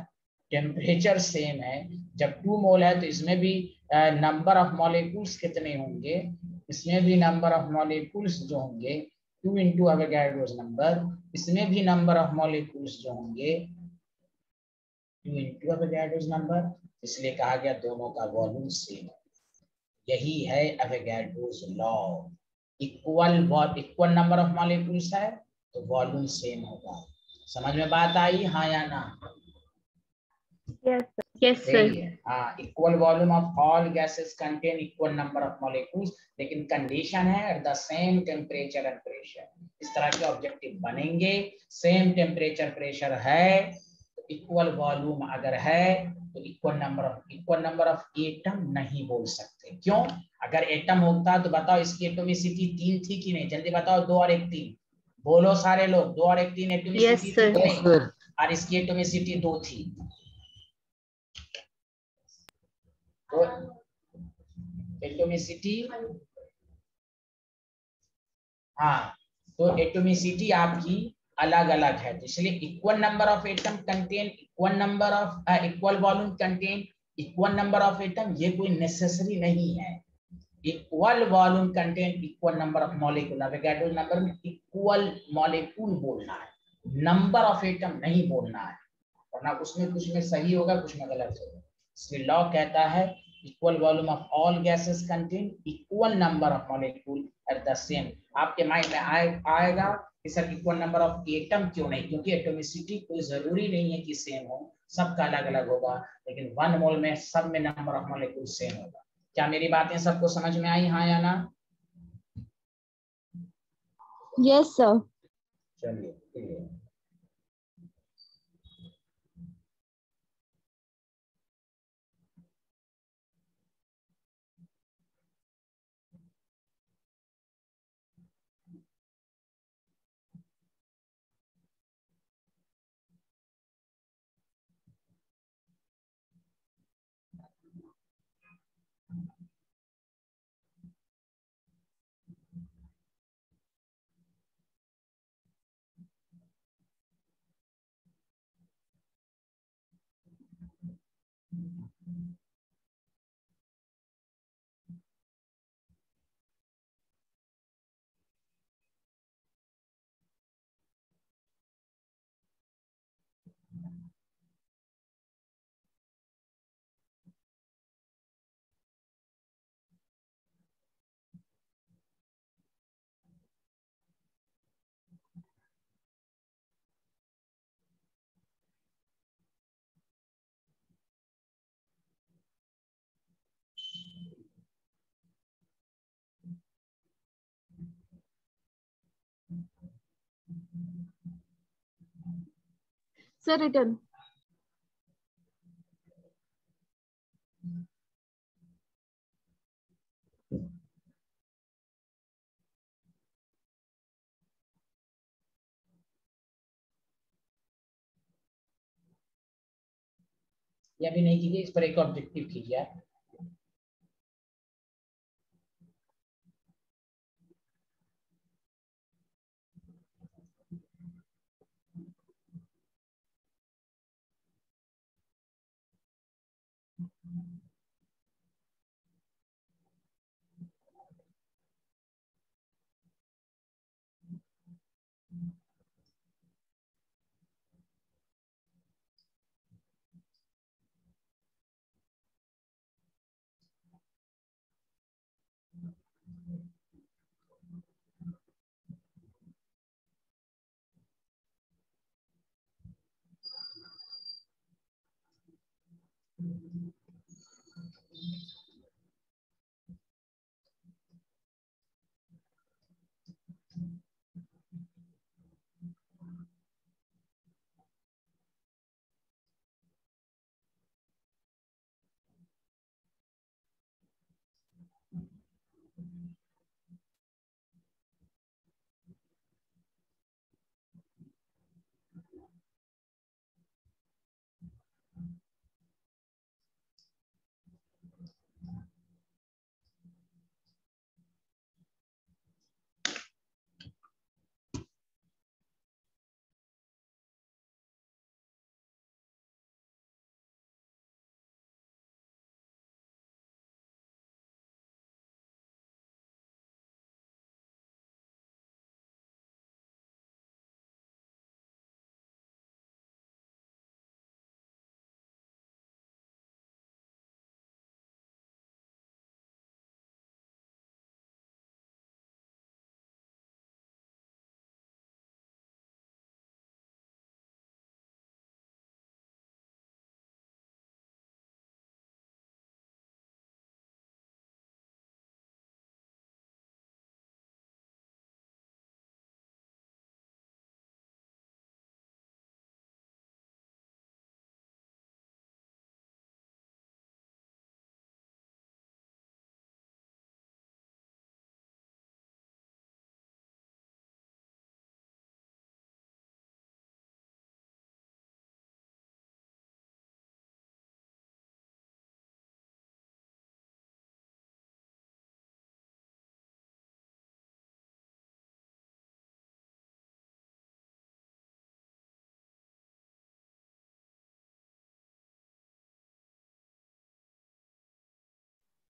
टेम्परेचर सेम है। जब टू मोल है तो इसमें भी नंबर ऑफ़ मॉलिक्यूल्स कितने होंगे? इसमें भी नंबर ऑफ़ मॉलिक्यूल्स जो होंगे टू इंटू अवेगैड्रोस नंबर इसमें भी नंबर ऑफ़ मॉलिक्यूल्स जो होंगे टू इंटू नंबर इसलिए कहा गया दोनों का वॉल्यूम सेम है यही है Avogadro's law equal equal number of molecules है तो वॉल्यूम सेम होगा। समझ में बात आई? हाँ या ना? Yes sir. Yes, sir. हाँ। Equal volume of all gases contain equal number of molecules लेकिन कंडीशन है at the same temperature and pressure इस तरह के ऑब्जेक्टिव बनेंगे। सेम टेम्परेचर प्रेशर है। इक्वल वॉल्यूम अगर है तो equal number of equal number of atom नहीं बोल सकते। क्यों? अगर एटम होता तो बताओ इसकी एटोमिसिटी तीन थी कि नहीं? जल्दी बताओ दो और एक तीन। बोलो सारे लोग दो और एक तीन एटोमिसिटी Yes, और इसकी एटोमिसिटी दो थी। तो एटोमिसिटी हाँ तो एटोमिसिटी आपकी अलग अलग है। तो इसलिए equal number of atom contain equal number of equal volume contain equal number of atom ये कोई नेसेसरी नहीं है। Equal volume contain equal number of molecule Avogadro number में इक्वल मॉलिक्यूल बोलना है। नंबर ऑफ़ एटम नहीं बोलना है। वरना उसमें कुछ में सही होगा कुछ में गलत होगा। इसलिए लॉ कहता है equal volume of all gases contain equal number of molecule at the same आपके माइंड में आए, आएगा कि sir equal number of atom क्यों नहीं? क्योंकि एटोमिसिटी कोई ज़रूरी नहीं है कि सेम हो। सबका अलग अलग होगा। लेकिन वन मोल में सब में नंबर ऑफ़ मॉलिक्यूल सेम होगा। क्या मेरी बातें सबको समझ में आई? हाँ या ना? Yes, सर चलिए Sir, written. ये भी नहीं कीजिए इस पर एक ऑब्जेक्टिव कीजिए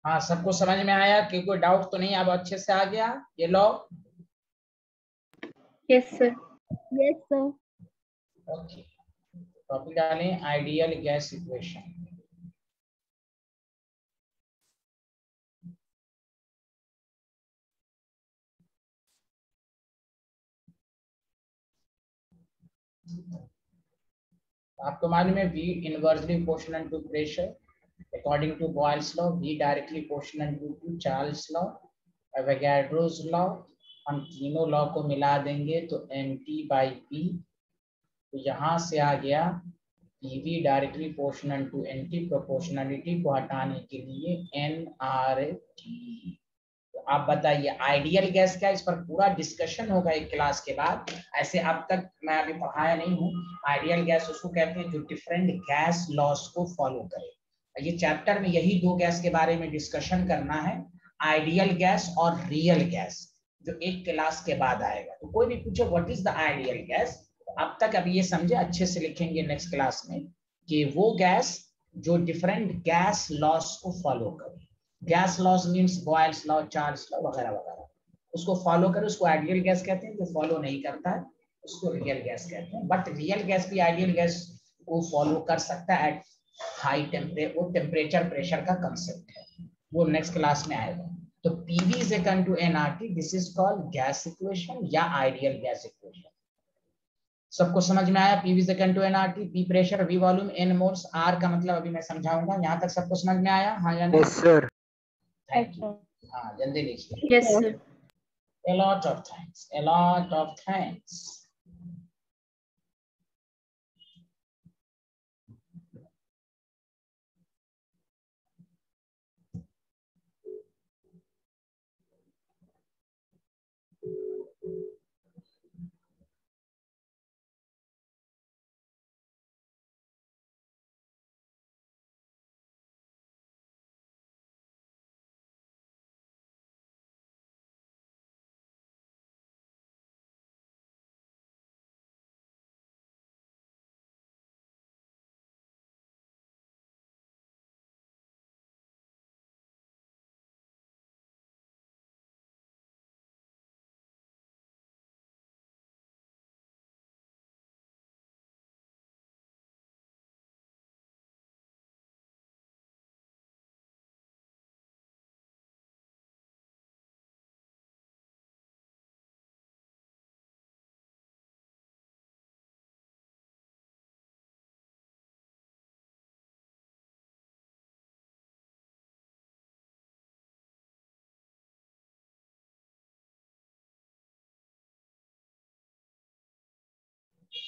हाँ सबको समझ में आया कि कोई डाउट तो नहीं अब अच्छे से आ गया। ये लो। Sir. Yes, sir. Okay topic डालें आइडियल गैस इक्वेशन आपको मालूम है V inversely proportional to pressure? According to Boyle's law V directly proportional to, to Charles law Avogadro's law. हम तीनों लॉ को मिला देंगे तो एम टी बाई पी तो यहाँ से आ गया PV directly proportional to anti proportionality को हटाने के लिए एन आर टी तो आप बताइए आइडियल गैस क्या? इस पर पूरा डिस्कशन होगा एक क्लास के बाद? ऐसे अब तक मैं अभी पढ़ाया नहीं हूँ। आइडियल गैस उसको कहते हैं जो डिफरेंट गैस लॉस को फॉलो करे। ये चैप्टर में यही दो गैस के बारे में डिस्कशन करना है आइडियल गैस और रियल गैस जो एक क्लास के बाद आएगा। तो कोई भी पूछे what is the ideal gas अब तक अभी ये समझे, अच्छे से लिखेंगे नेक्स्ट क्लास में कि वो गैस जो डिफरेंट गैस लॉस को फॉलो करे। Gas laws means Boyle's law Charles law वगैरह वगैरह। उसको फॉलो करे, उसको आइडियल गैस कहते हैं, जो फॉलो नहीं करता है उसको रियल गैस कहते हैं। बट रियल गैस भी आइडियल गैस को फॉलो कर सकता है एट हाई टेम्परे वो टेम्परेचर प्रेशर का कंसेप्ट है। वो नेक्स्ट क्लास में आएगा। तो पीवी से कन to n R T this is called gas equation या आइडियल गैस इक्वेशन सबको समझ में आया? पीवी से to n R T P pressure V volume n moles R का मतलब अभी मैं समझाऊँगा। यहाँ तक सबको समझ में आया? हाँ यानी yes, हाँ जल्दी लिखिए। यस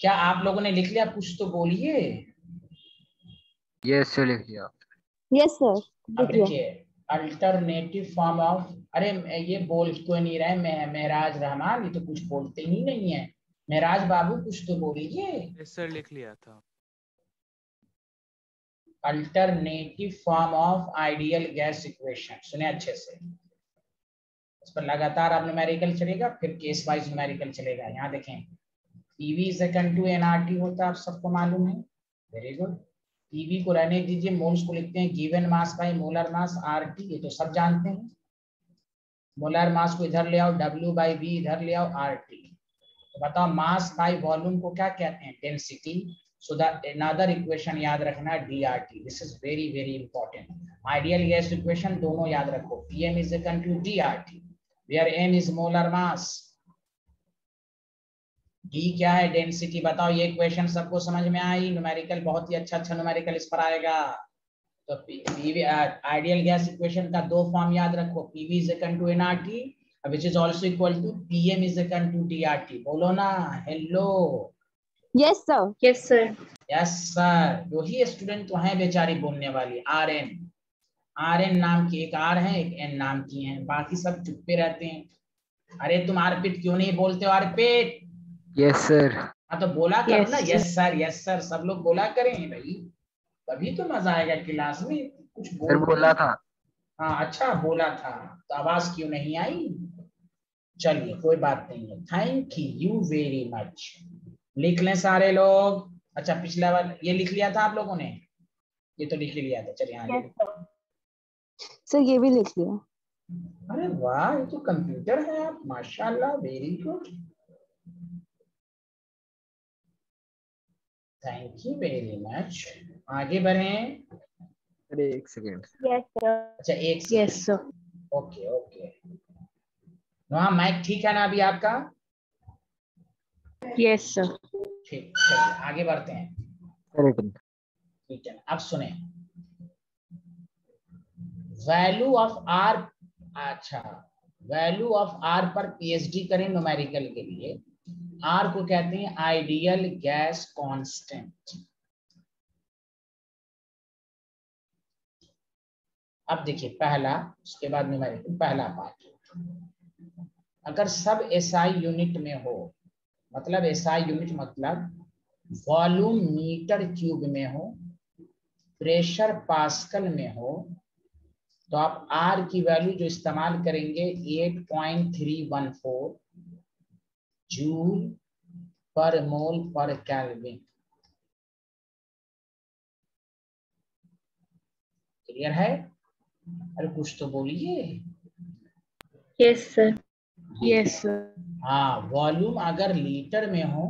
क्या आप लोगों ने लिख लिया? कुछ तो बोलिए। यस सर लिख लिया यस सर देखिए अल्टरनेटिव फॉर्म ऑफ़ अरे ये बोल क्यों नहीं रहे मैं महराज रहमान ये तो कुछ बोलते ही नहीं है। महराज बाबू कुछ तो बोलिए। यस सर लिख लिया था। Alternative form of ideal gas equation सुने अच्छे से। इस पर लगातार आप न्यूमेरिकल चलेगा फिर केस वाइज न्यूमेरिकल चलेगा। यहाँ देखें पीवी इज़ टू एनआरटी होता है, आप सबको मालूम है। वेरी गुड पीवी को रहने दीजिए मोल्स को लिखते हैं given mass by molar mass R T ये तो सब जानते हैं। मोलर मास को इधर ले आओ डब्ल्यू बाई वी इधर ले आओ आर टी तो बताओ मास बाय वॉल्यूम को क्या कहते हैं? Density so that another equation याद रखना D R T this is very very important ideal gas equation दोनों याद रखो। Equal to D R T where M is molar mass D क्या है? डेंसिटी बताओ ये क्वेश्चन सबको समझ में आई? न्यूमेरिकल बहुत ही अच्छा अच्छा न्यूमेरिकल इस पर आएगा। तो आइडियल गैस इक्वेशन का दो फॉर्म याद रखो। PV is equal to n R T which is also equal to pm is equal to drt बोलो ना hello yes sir Yes, sir. Yes sir वही स्टूडेंट तो हैं बेचारी बोलने वाली आर एन आर एन नाम की एक आर है एक एन नाम की है। बाकी सब चुप्पे रहते हैं। अरे तुम आरपिट क्यों नहीं बोलते हो आरपिट यस सर हाँ तो बोला कर Yes, ना? यस सर यस सर सब लोग बोला करें भाई। तभी तो मज़ा आएगा क्लास में। कुछ सर बोल बोला था। हाँ अच्छा बोला था। तो आवाज़ क्यों नहीं आई? चलिए कोई बात नहीं है। थैंक यू वेरी मच लिख लें सारे लोग। अच्छा पिछला बार ये लिख लिया था आप लोगों ने? ये तो लिख लिया था। चलिए हाँ सर ये भी लिख लिया। अरे वाह ये तो कंप्यूटर है आप। माशाल्लाह very good thank you very much आगे बढ़ें अरे एक सेकेंड यस सर अच्छा एक sir. ओके ओके हाँ माइक ठीक है ना अभी आपका? Yes, sir. ठीक चलिए आगे बढ़ते हैं। ठीक है अब सुने। वैल्यू ऑफ़ आर अच्छा वैल्यू ऑफ़ आर पर पीएचडी करें न्यूमेरिकल के लिए। आर को कहते हैं आइडियल गैस कांस्टेंट अब देखिए, पहला, उसके बाद न्यूमेरिकल पहला पार्ट अगर सब एसआई यूनिट में हो मतलब एसआई यूनिट मतलब वॉल्यूम मीटर क्यूब में हो प्रेशर पास्कल में हो तो आप आर की वैल्यू जो इस्तेमाल करेंगे 8.314 जूल पर मोल पर केल्विन क्लियर है अरे कुछ तो बोलिए Yes, sir. Yes, sir. हाँ वॉल्यूम अगर लीटर में हो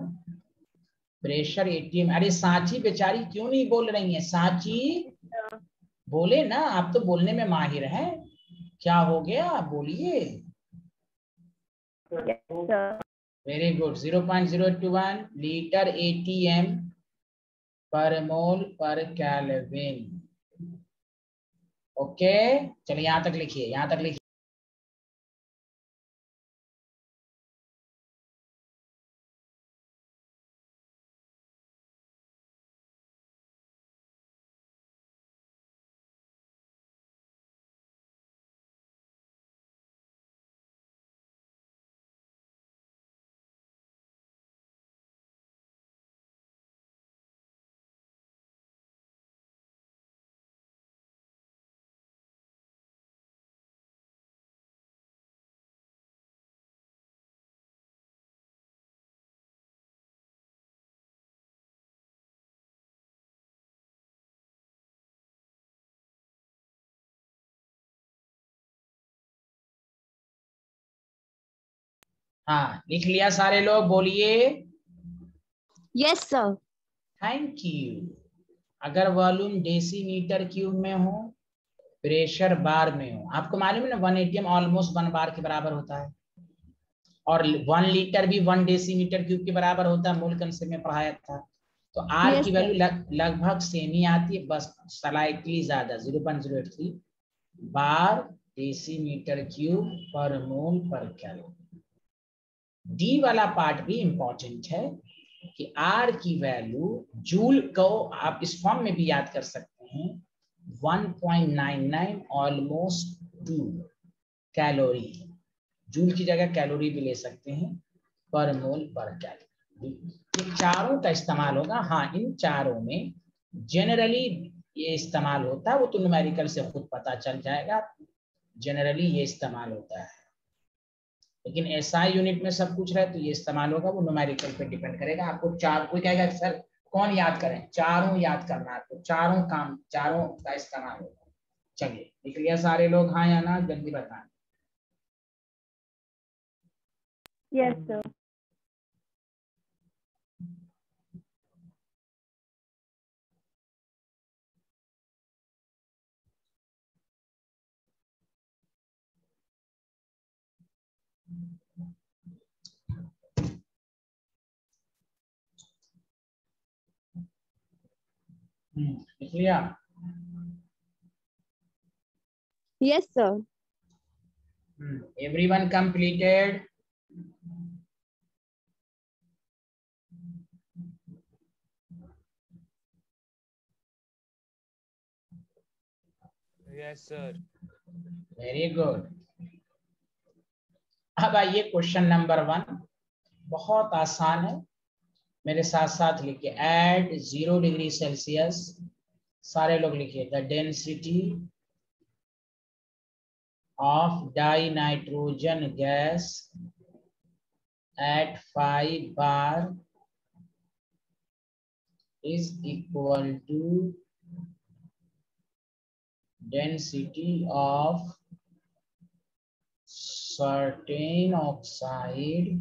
प्रेशर एटीएम अरे सांची बेचारी क्यों नहीं बोल रही है? सांची बोले ना आप तो बोलने में माहिर हैं। क्या हो गया? बोलिए। Zero two one litre ATM पर मोल पर कैलविन ओके चलिए यहाँ तक लिखिए, यहाँ तक लिखिए। हाँ लिख लिया सारे लोग बोलिए। यस सर थैंक यू अगर वॉल्यूम डेसीमीटर क्यूब में हो प्रेशर बार में हो आपको मालूम है ना one ATM almost one bar के बराबर होता है? और वन लीटर भी वन डेसीमीटर क्यूब के बराबर होता है मूल कंसेप्ट में पढ़ाया था। तो आर Yes, की. वैल्यू लग, लगभग सेम ही आती है बस स्लाइटली ज़्यादा zero point zero eight three bar decimetre cube पर मोल पर कैलोरी डी वाला पार्ट भी इंपॉर्टेंट है कि आर की वैल्यू जूल को आप इस फॉर्म में भी याद कर सकते हैं। 1.99 ऑलमोस्ट टू कैलोरी जूल की जगह कैलोरी भी ले सकते हैं पर मोल पर कैलोरी ये चारों का इस्तेमाल होगा। हाँ इन चारों में जनरली ये इस्तेमाल होता है, वो तो न्यूमेरिकल से खुद पता चल जाएगा। जनरली ये इस्तेमाल होता है। लेकिन एसआई यूनिट में सब कुछ रहे तो ये इस्तेमाल होगा वो नोमेरिकल पे डिपेंड करेगा। आपको चार कोई कहेगा सर कौन याद करें? चारों याद करना है तो चारों काम चारों का इस्तेमाल होगा। चलिए लिया सारे लोग हाँ या ना? जल्दी बताए। Yes, sir. लिख लिया Yes, sir. Everyone completed yes sir very good अब आइए क्वेश्चन नंबर वन बहुत आसान है। मेरे साथ साथ लिखिए एट ज़ीरो डिग्री सेल्सियस सारे लोग लिखिए the density of dinitrogen gas at five bar is equal to density of certain oxide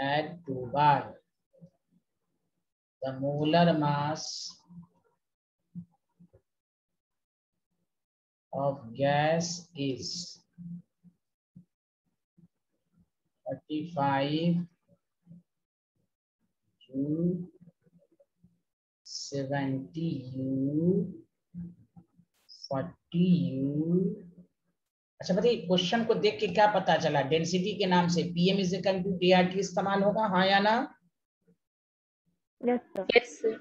at 2 bar. The molar mass of gas is 35 to 70 u 40 u अच्छा बताइए क्वेश्चन को देख के क्या पता चला? डेंसिटी के नाम से PM is equal to D R T इस्तेमाल होगा? हाँ या ना? Yes, sir. Yes,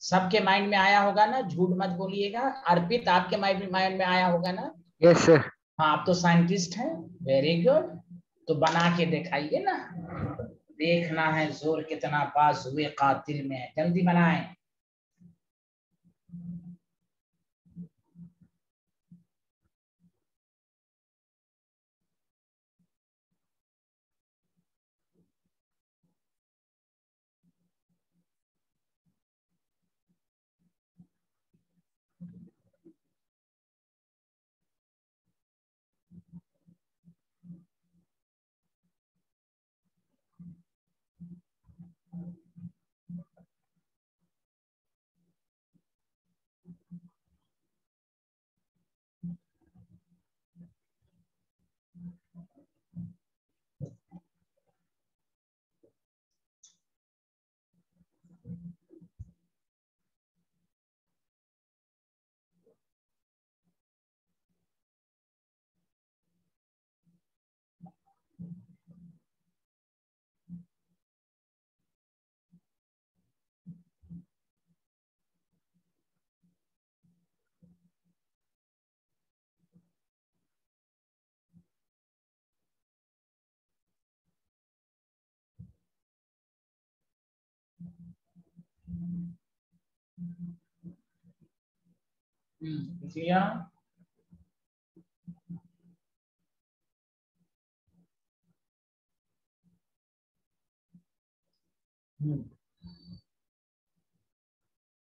सबके माइंड में आया होगा ना? झूठ मत बोलिएगा। अर्पित आपके माइंड माइंड में आया होगा ना? यस yes, सर हाँ आप तो साइंटिस्ट हैं। वेरी गुड तो बना के दिखाइए ना। देखना है ज़ोर कितना बाजुए कातिल में। जल्दी बनाएँ।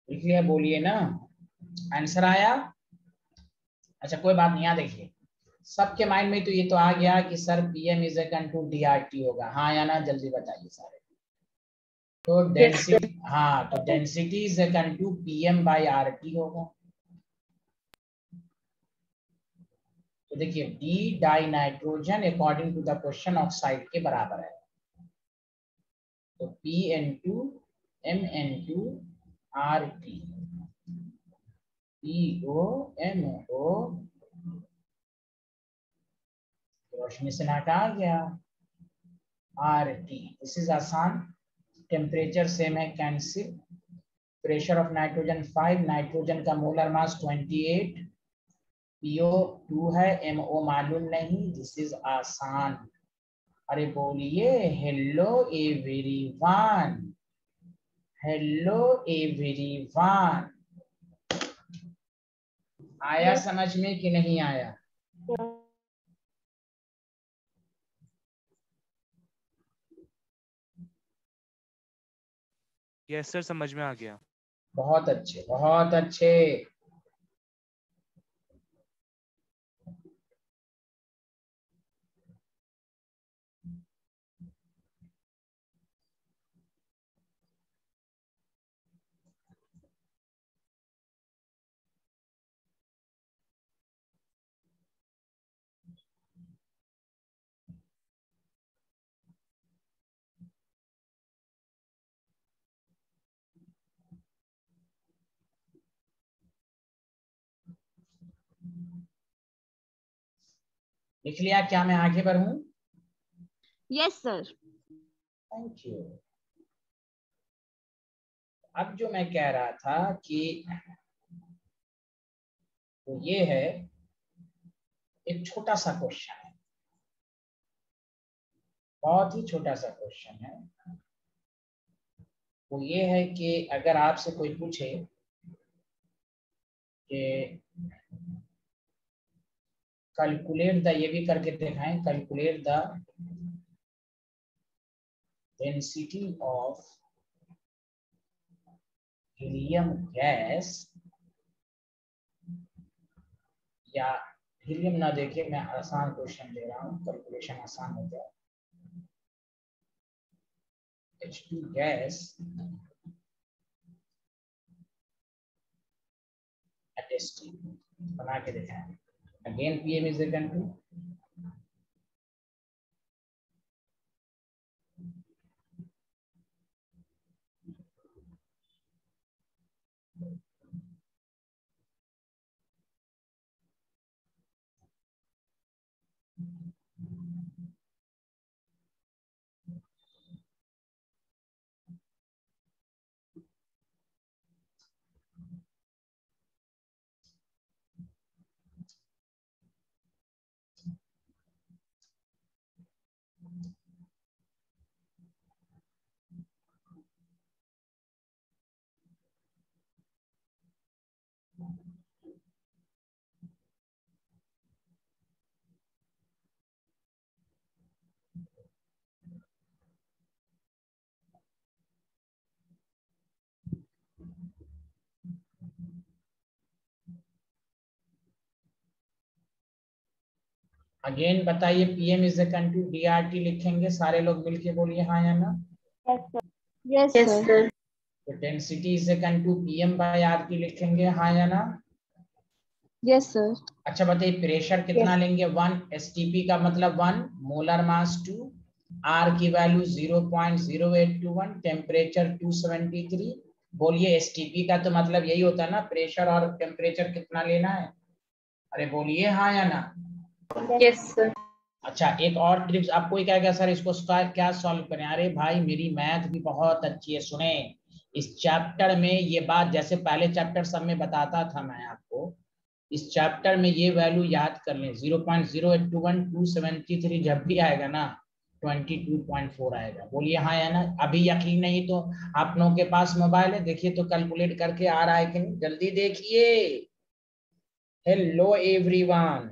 लिख लिया बोलिए ना। आंसर आया? अच्छा कोई बात नहीं, यहाँ देखिए। सबके माइंड में तो ये तो आ गया कि sir PM is equal to D R T होगा। हाँ या ना, जल्दी बताइए सारे। तो डेंसिटी हाँ तो density is equal to PM by R T होगा। तो देखिए D dinitrogen according to the question oxide के बराबर है। तो P N two M N two R T P O M O रोशनी से नाटा आ गया। आर टी दिस इज़ आसान। टेम्परेचर सेम है cancel pressure of nitrogen five nitrogen का molar mass twenty eight P O two है ammo मालूम नहीं दिस इज़ आसान. अरे बोलिए हेलो एवरीवन हेलो एवरीवन आया समझ में कि नहीं आया? यस सर समझ में आ गया। बहुत अच्छे बहुत अच्छे। लिख लिया क्या मैं आगे बढ़ूं? यस सर थैंक यू अब जो मैं कह रहा था कि तो ये है एक छोटा सा क्वेश्चन है। बहुत ही छोटा सा क्वेश्चन है। वो ये है कि अगर आपसे कोई पूछे कि कैलकुलेट द ये भी करके दिखाएँ calculate the density of helium gas या हीलियम ना देखे मैं आसान क्वेश्चन दे रहा हूँ कैलकुलेशन आसान हो जाए H2 gas at ST बना के दिखाएँ। Again PM is equal to again बताइए PM is equal to D R T लिखेंगे सारे लोग मिलके बोलिए हाँ या ना? Yes yes sir density is equal to PM by R T लिखेंगे हाँ या ना? यस सर अच्छा बताइए प्रेशर कितना yes. लेंगे? वन एसटीपी का मतलब one molar mass two R की value zero point zero eight two one temperature two seventy three बोलिए एसटीपी का तो मतलब यही होता है ना प्रेशर और टेम्परेचर कितना लेना है? अरे बोलिए हाँ या ना? अच्छा एक और ट्रिक्स आपको ही कहेगा सर इसको क्या सॉल्व करें अरे भाई, मेरी मैथ भी बहुत अच्छी है, सुने। इस चैप्टर में ये बात, जैसे पहले चैप्टर सब में बताता था मैं आपको, इस चैप्टर में ये वैल्यू याद कर लें। Zero point zero eight two one two seventy three जब भी आएगा ना ट्वेंटी टू पॉइंट फोर आएगा। बोलिए हाँ या ना? अभी यकीन नहीं तो आप लोगों के पास मोबाइल है, देखिए तो कैलकुलेट करके आ रहा है कि नहीं। जल्दी देखिए। हेलो एवरीवन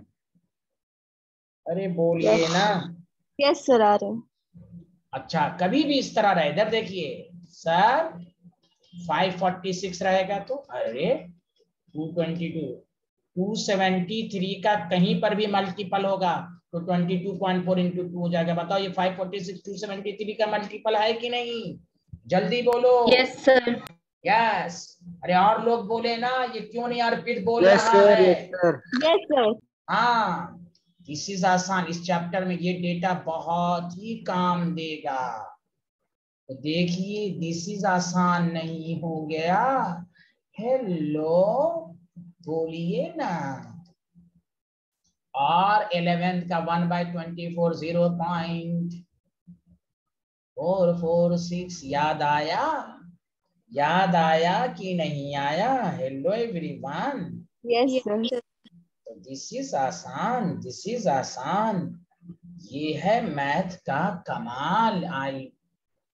अरे बोलिए yes. ना। यस सर आ रहे अच्छा कभी भी इस तरह रहे। इधर देखिए। सर 546 रहेगा तो अरे 222 273 का कहीं पर भी मल्टीपल होगा। तो 22.4 पॉइंट फोर इंटू टू हो जाएगा। बताओ ये 546 273 का मल्टीपल है कि नहीं? जल्दी बोलो। यस सर यस अरे और लोग बोले ना ये क्यों नहीं अर्पित बोल यस रहा सर है? यस सर यस सर हाँ। दिस इज़ आसान, इस चैप्टर में ये डेटा बहुत ही काम देगा। तो देखिए दिस इज़ आसान नहीं हो गया। हेलो बोलिए ना। और इलेवेंथ का one by twenty four zero point four four six याद आया? याद आया कि नहीं आया? Hello everyone. तो दिस इज़ आसान दिस इज़ आसान। ये है मैथ का कमाल। आई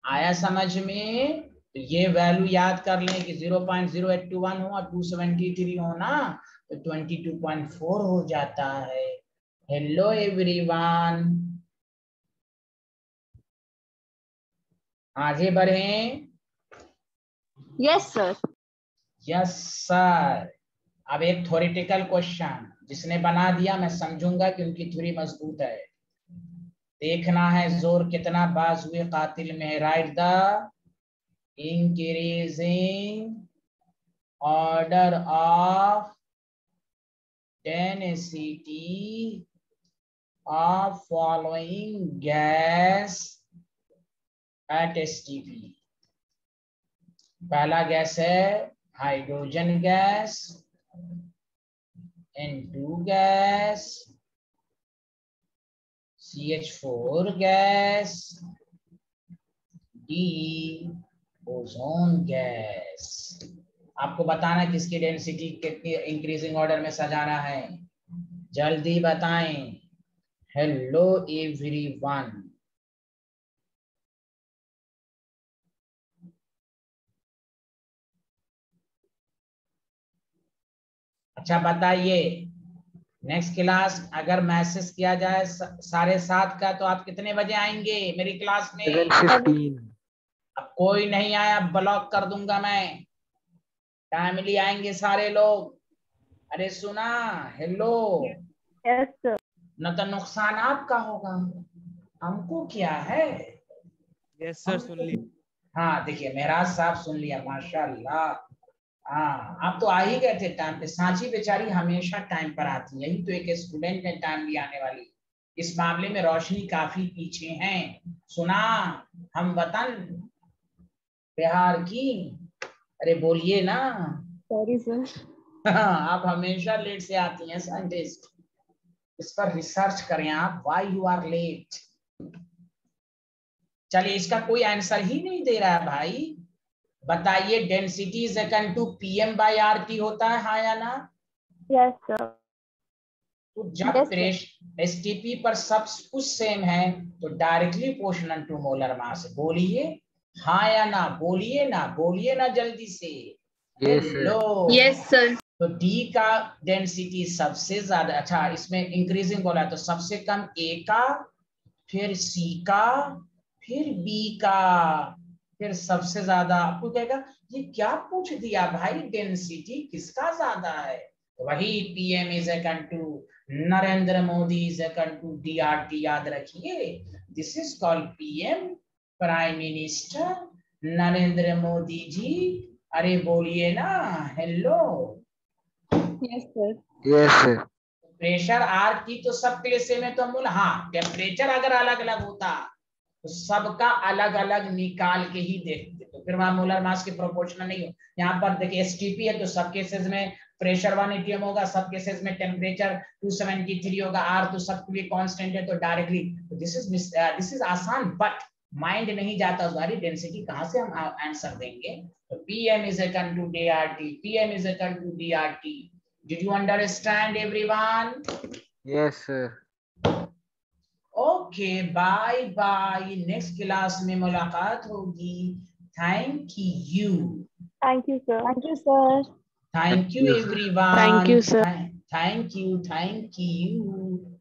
आया समझ में? तो ये वैल्यू याद कर लें कि 0.0821 हुआ 273 होना तो 22.4 हो जाता है। हेलो एवरीवन आगे बढ़ें। यस सर यस सर अब एक थोरिटिकल क्वेश्चन जिसने बना दिया, मैं समझूँगा कि उनकी थ्योरी मज़बूत है। देखना है ज़ोर कितना बाज हुए कातिल में, write the increasing order of density of following gas at STP. पहला गैस है hydrogen gas N2 gas CH4 gas D ozone gas आपको बताना किसकी डेंसिटी कितनी इंक्रीजिंग ऑर्डर में सजाना है। जल्दी बताएँ। हेलो एवरीवन अच्छा बताइए। नेक्स्ट क्लास अगर मैसेज किया जाए साढ़े सात का तो आप कितने बजे आएँगे मेरी क्लास में? अब कोई नहीं आया ब्लॉक कर दूँगा मैं। टाइमली आएँगे सारे लोग। अरे सुना हेलो Yes, न तो नुकसान आपका होगा। हमको क्या है? यस सर सुन ली हाँ देखिए मेहराज साहब सुन लिया माशाल्लाह। हाँ आप तो आ ही गए थे टाइम पे। सांची बेचारी हमेशा टाइम पर आती है। यही तो एक स्टूडेंट ने टाइम भी आने वाली इस मामले में रोशनी काफ़ी पीछे हैं। सुना हम वतन बिहार की। अरे बोलिए ना। Sorry sir. हाँ, आप हमेशा लेट से आती हैं साइंटिस्ट इस पर रिसर्च करें आप। वाई यू आर लेट चलिए इसका कोई आंसर ही नहीं दे रहा है भाई। बताइए density is equal to PM by R T होता है हाँ या ना? Yes, sir. तो जब Yes. प्रेश एसटीपी पर सब कुछ सेम है तो directly proportional to molar mass बोलिए हाँ या ना? बोलिए ना बोलिए ना जल्दी से। Yes, sir. Hello yes sir तो डी का डेंसिटी सबसे ज़्यादा अच्छा इसमें इंक्रीजिंग बोला तो सबसे कम ए का फिर सी का फिर बी का। फिर सबसे ज़्यादा आपको कहेगा ये क्या पूछ दिया भाई? डेंसिटी किसका ज़्यादा है? तो वही PM is equal to Narendra Modi is equal to D R T याद रखिए। This is called PM prime minister Narendra Modi ji. अरे बोलिए ना hello Yes, sir. Yes, sir. Pressure R की तो सब के लिए सेम है तो हम बोले हाँ टेम्परेचर अगर अलग अलग होता तो सबका अलग अलग निकाल के ही देखते तो फिर वहाँ मोलर मास के प्रोपोर्शनल नहीं हो यहाँ पर देखिए एसटीपी है तो सब केसेस में प्रेशर वन एटीएम होगा सब केसेस में टेम्परेचर 273 होगा आर तो सबके लिए कांस्टेंट है तो डायरेक्टली तो दिस इज़ दिस इज़ आसान बट माइंड नहीं जाता उस बारी डेंसिटी कहाँ से हम आंसर देंगे। तो PM is equal to D R T PM is equal to D R T Did you understand everyone? Yes, sir. Okay bye bye next class में मुलाकात होगी। Thank you thank you sir thank you sir thank you everyone thank you sir thank you thank you